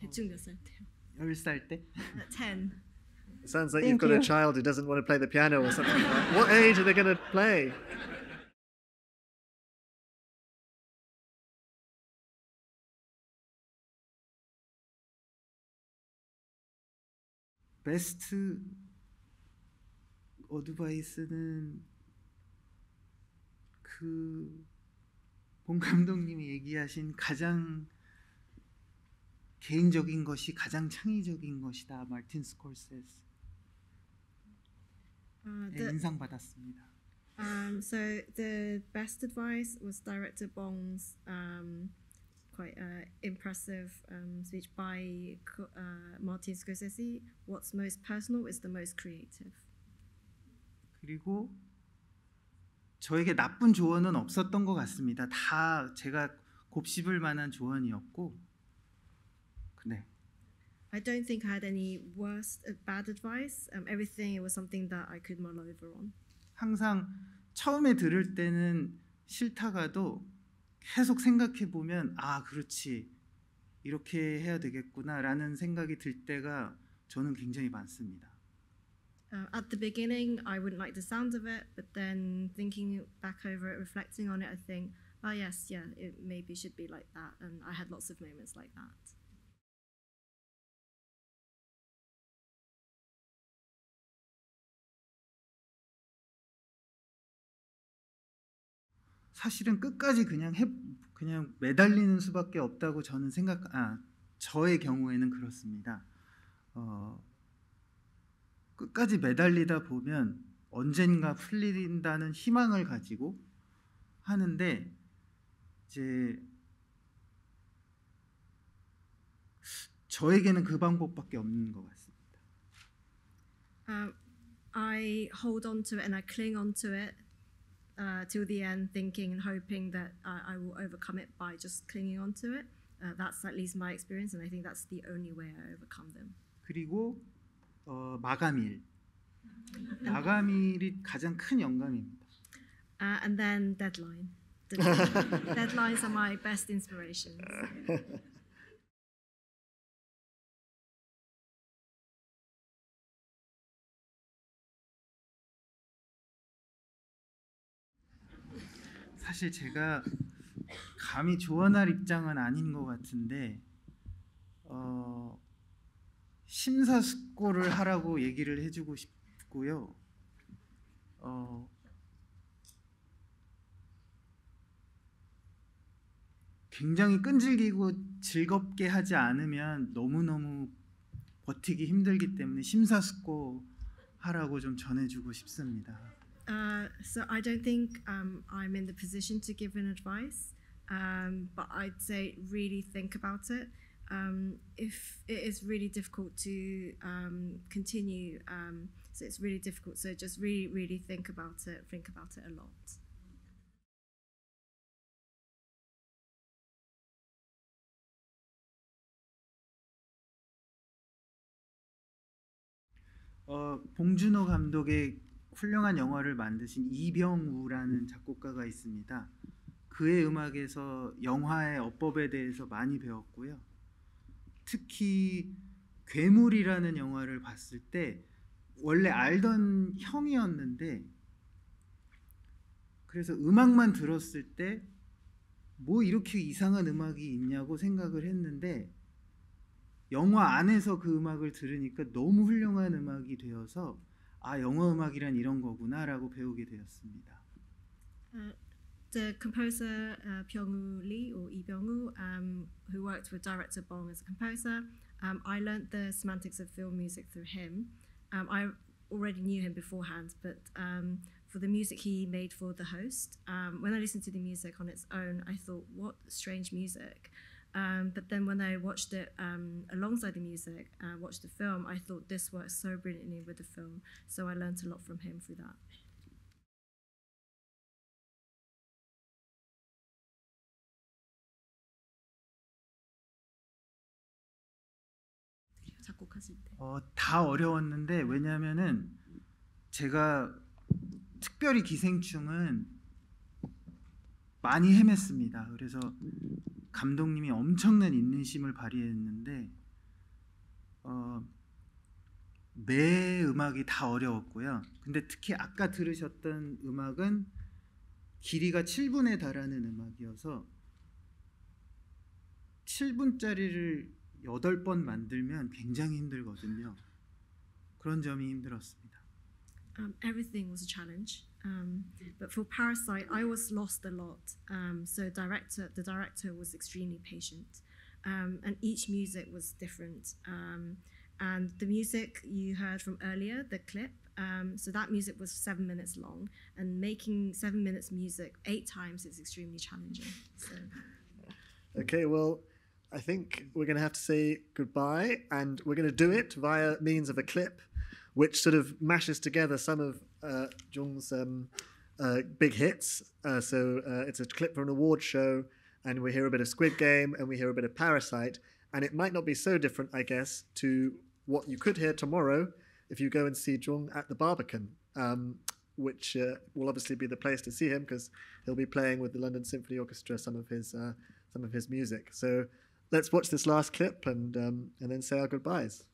대충 몇 살 때요? 10살 때 At 10. It sounds like you've got a child who doesn't want to play the piano or something. like what age are they going to play? 베스트 어드바이스는 그 본 감독님이 얘기하신 가장 개인적인 것이 가장 창의적인 것이다 마틴 스콜세스 Uh, 네, the, 인상 받았습니다. Um, so the best advice was Director Bong's um, quite uh, impressive um, speech by uh, Martin Scorsese. What's most personal is the most creative. 그리고 저에게 나쁜 조언은 없었던 것 같습니다. 다 제가 곱씹을 만한 조언이었고, 네, I don't think I had any worst uh, bad advice. Um, everything was something that I could mull over on. 항상 처음에 들을 때는 싫다가도 계속 생각해 보면 아 그렇지 이렇게 해야 되겠구나라는 생각이 들 때가 저는 굉장히 많습니다. Uh, at the beginning, I wouldn't like the sound of it, but then thinking back over it, reflecting on it, I think, oh yes, yeah, it maybe should be like that. And I had lots of moments like that. 사실은 끝까지 그냥 해 그냥 매달리는 수밖에 없다고 저는 생각 아 저의 경우에는 그렇습니다. 어, 끝까지 매달리다 보면 언젠가 풀린다는 희망을 가지고 하는데 이제 저에게는 그 방법밖에 없는 것 같습니다. Um, I hold on to it and I cling on to it uh, till the end, thinking and hoping that uh, I will overcome it by just clinging on to it. Uh, that's at least my experience, and I think that's the only way I overcome them. 그리고 어, 마감일 마감일이 가장 큰 영감입니다. Uh, and then deadline. Deadline- Deadlines are my best inspirations. 사실 제가 감히 조언할 입장은 아닌 것 같은데 어, 심사숙고를 하라고 얘기를 해주고 싶고요. 어, 굉장히 끈질기고 즐겁게 하지 않으면 너무너무 버티기 힘들기 때문에 심사숙고 하라고 좀 전해주고 싶습니다. Uh, so I don't think um, I'm in the position to give an advice, um, but I'd say really think about it. Um, if it is really difficult to um, continue, um, so it's really difficult. So just really, really think about it. Think about it a lot. 어, 봉준호 감독의 훌륭한 영화를 만드신 이병우라는 작곡가가 있습니다. 그의 음악에서 영화의 어법에 대해서 많이 배웠고요. 특히 괴물이라는 영화를 봤을 때 원래 알던 형이었는데 그래서 음악만 들었을 때 뭐 이렇게 이상한 음악이 있냐고 생각을 했는데 영화 안에서 그 음악을 들으니까 너무 훌륭한 음악이 되어서 아 영화 음악이란 이런 거구나라고 배우게 되었습니다. Uh, the composer uh, Pyongu Lee or Lee Byung-woo, um, who worked with director Bong as a composer, um, I learned the semantics of film music through him. Um, I already knew him beforehand, but um, for the music he made for The Host, um, when I listened to the music on its own, I thought, what strange music. Um, but then when I watched it um, alongside the music, uh, watched the film, I thought this works so brilliantly with the film. So I learned a lot from him through that. 어, 다 어려웠는데 왜냐하면은 제가 특별히 기생충은 많이 헤맸습니다. 그래서 감독님이 엄청난 인내심을 발휘했는데 어, 매 음악이 다 어려웠고요. 근데 특히 아까 들으셨던 음악은 길이가 7분에 달하는 음악이어서 7분짜리를 8번 만들면 굉장히 힘들거든요. 그런 점이 힘들었습니다. um, everything was a challenge. Um, but for Parasite, I was lost a lot. Um, so director, the director was extremely patient, um, and each music was different. Um, and the music you heard from earlier, the clip, um, so that music was seven minutes long, and making seven minutes music eight times is extremely challenging. So. Okay, well, I think we're going to have to say goodbye, and we're going to do it via means of a clip, which sort of mashes together some of uh, Jung's um, uh, big hits. Uh, so uh, it's a clip from an award show, and we hear a bit of Squid Game, and we hear a bit of Parasite, and it might not be so different, I guess, to what you could hear tomorrow if you go and see Jung at the Barbican. Um, which uh, will obviously be the place to see him because he'll be playing with the London Symphony Orchestra some of his uh, some of his music. So let's watch this last clip and um, and then say our goodbyes.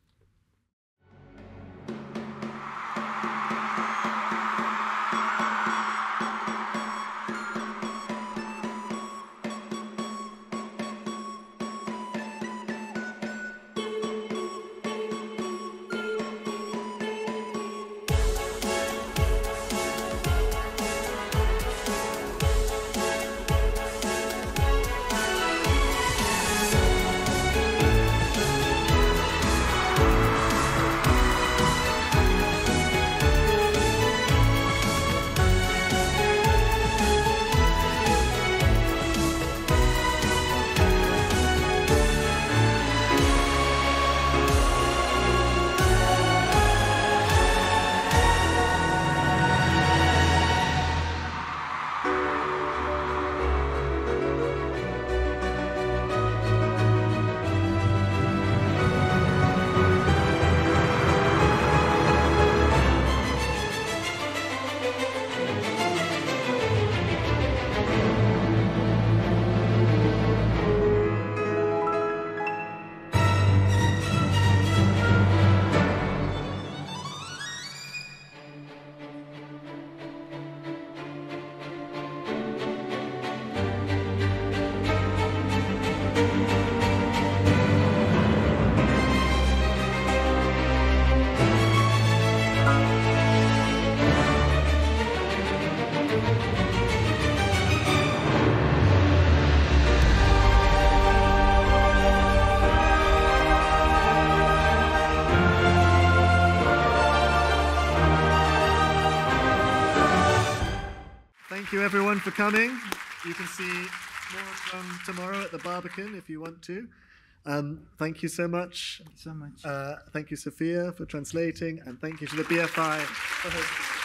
Coming. You can see more from tomorrow at the Barbican if you want to. Um, thank you so much. Thank you so much. Uh, thank you, Sophia, for translating, and thank you to the BFI for hosting.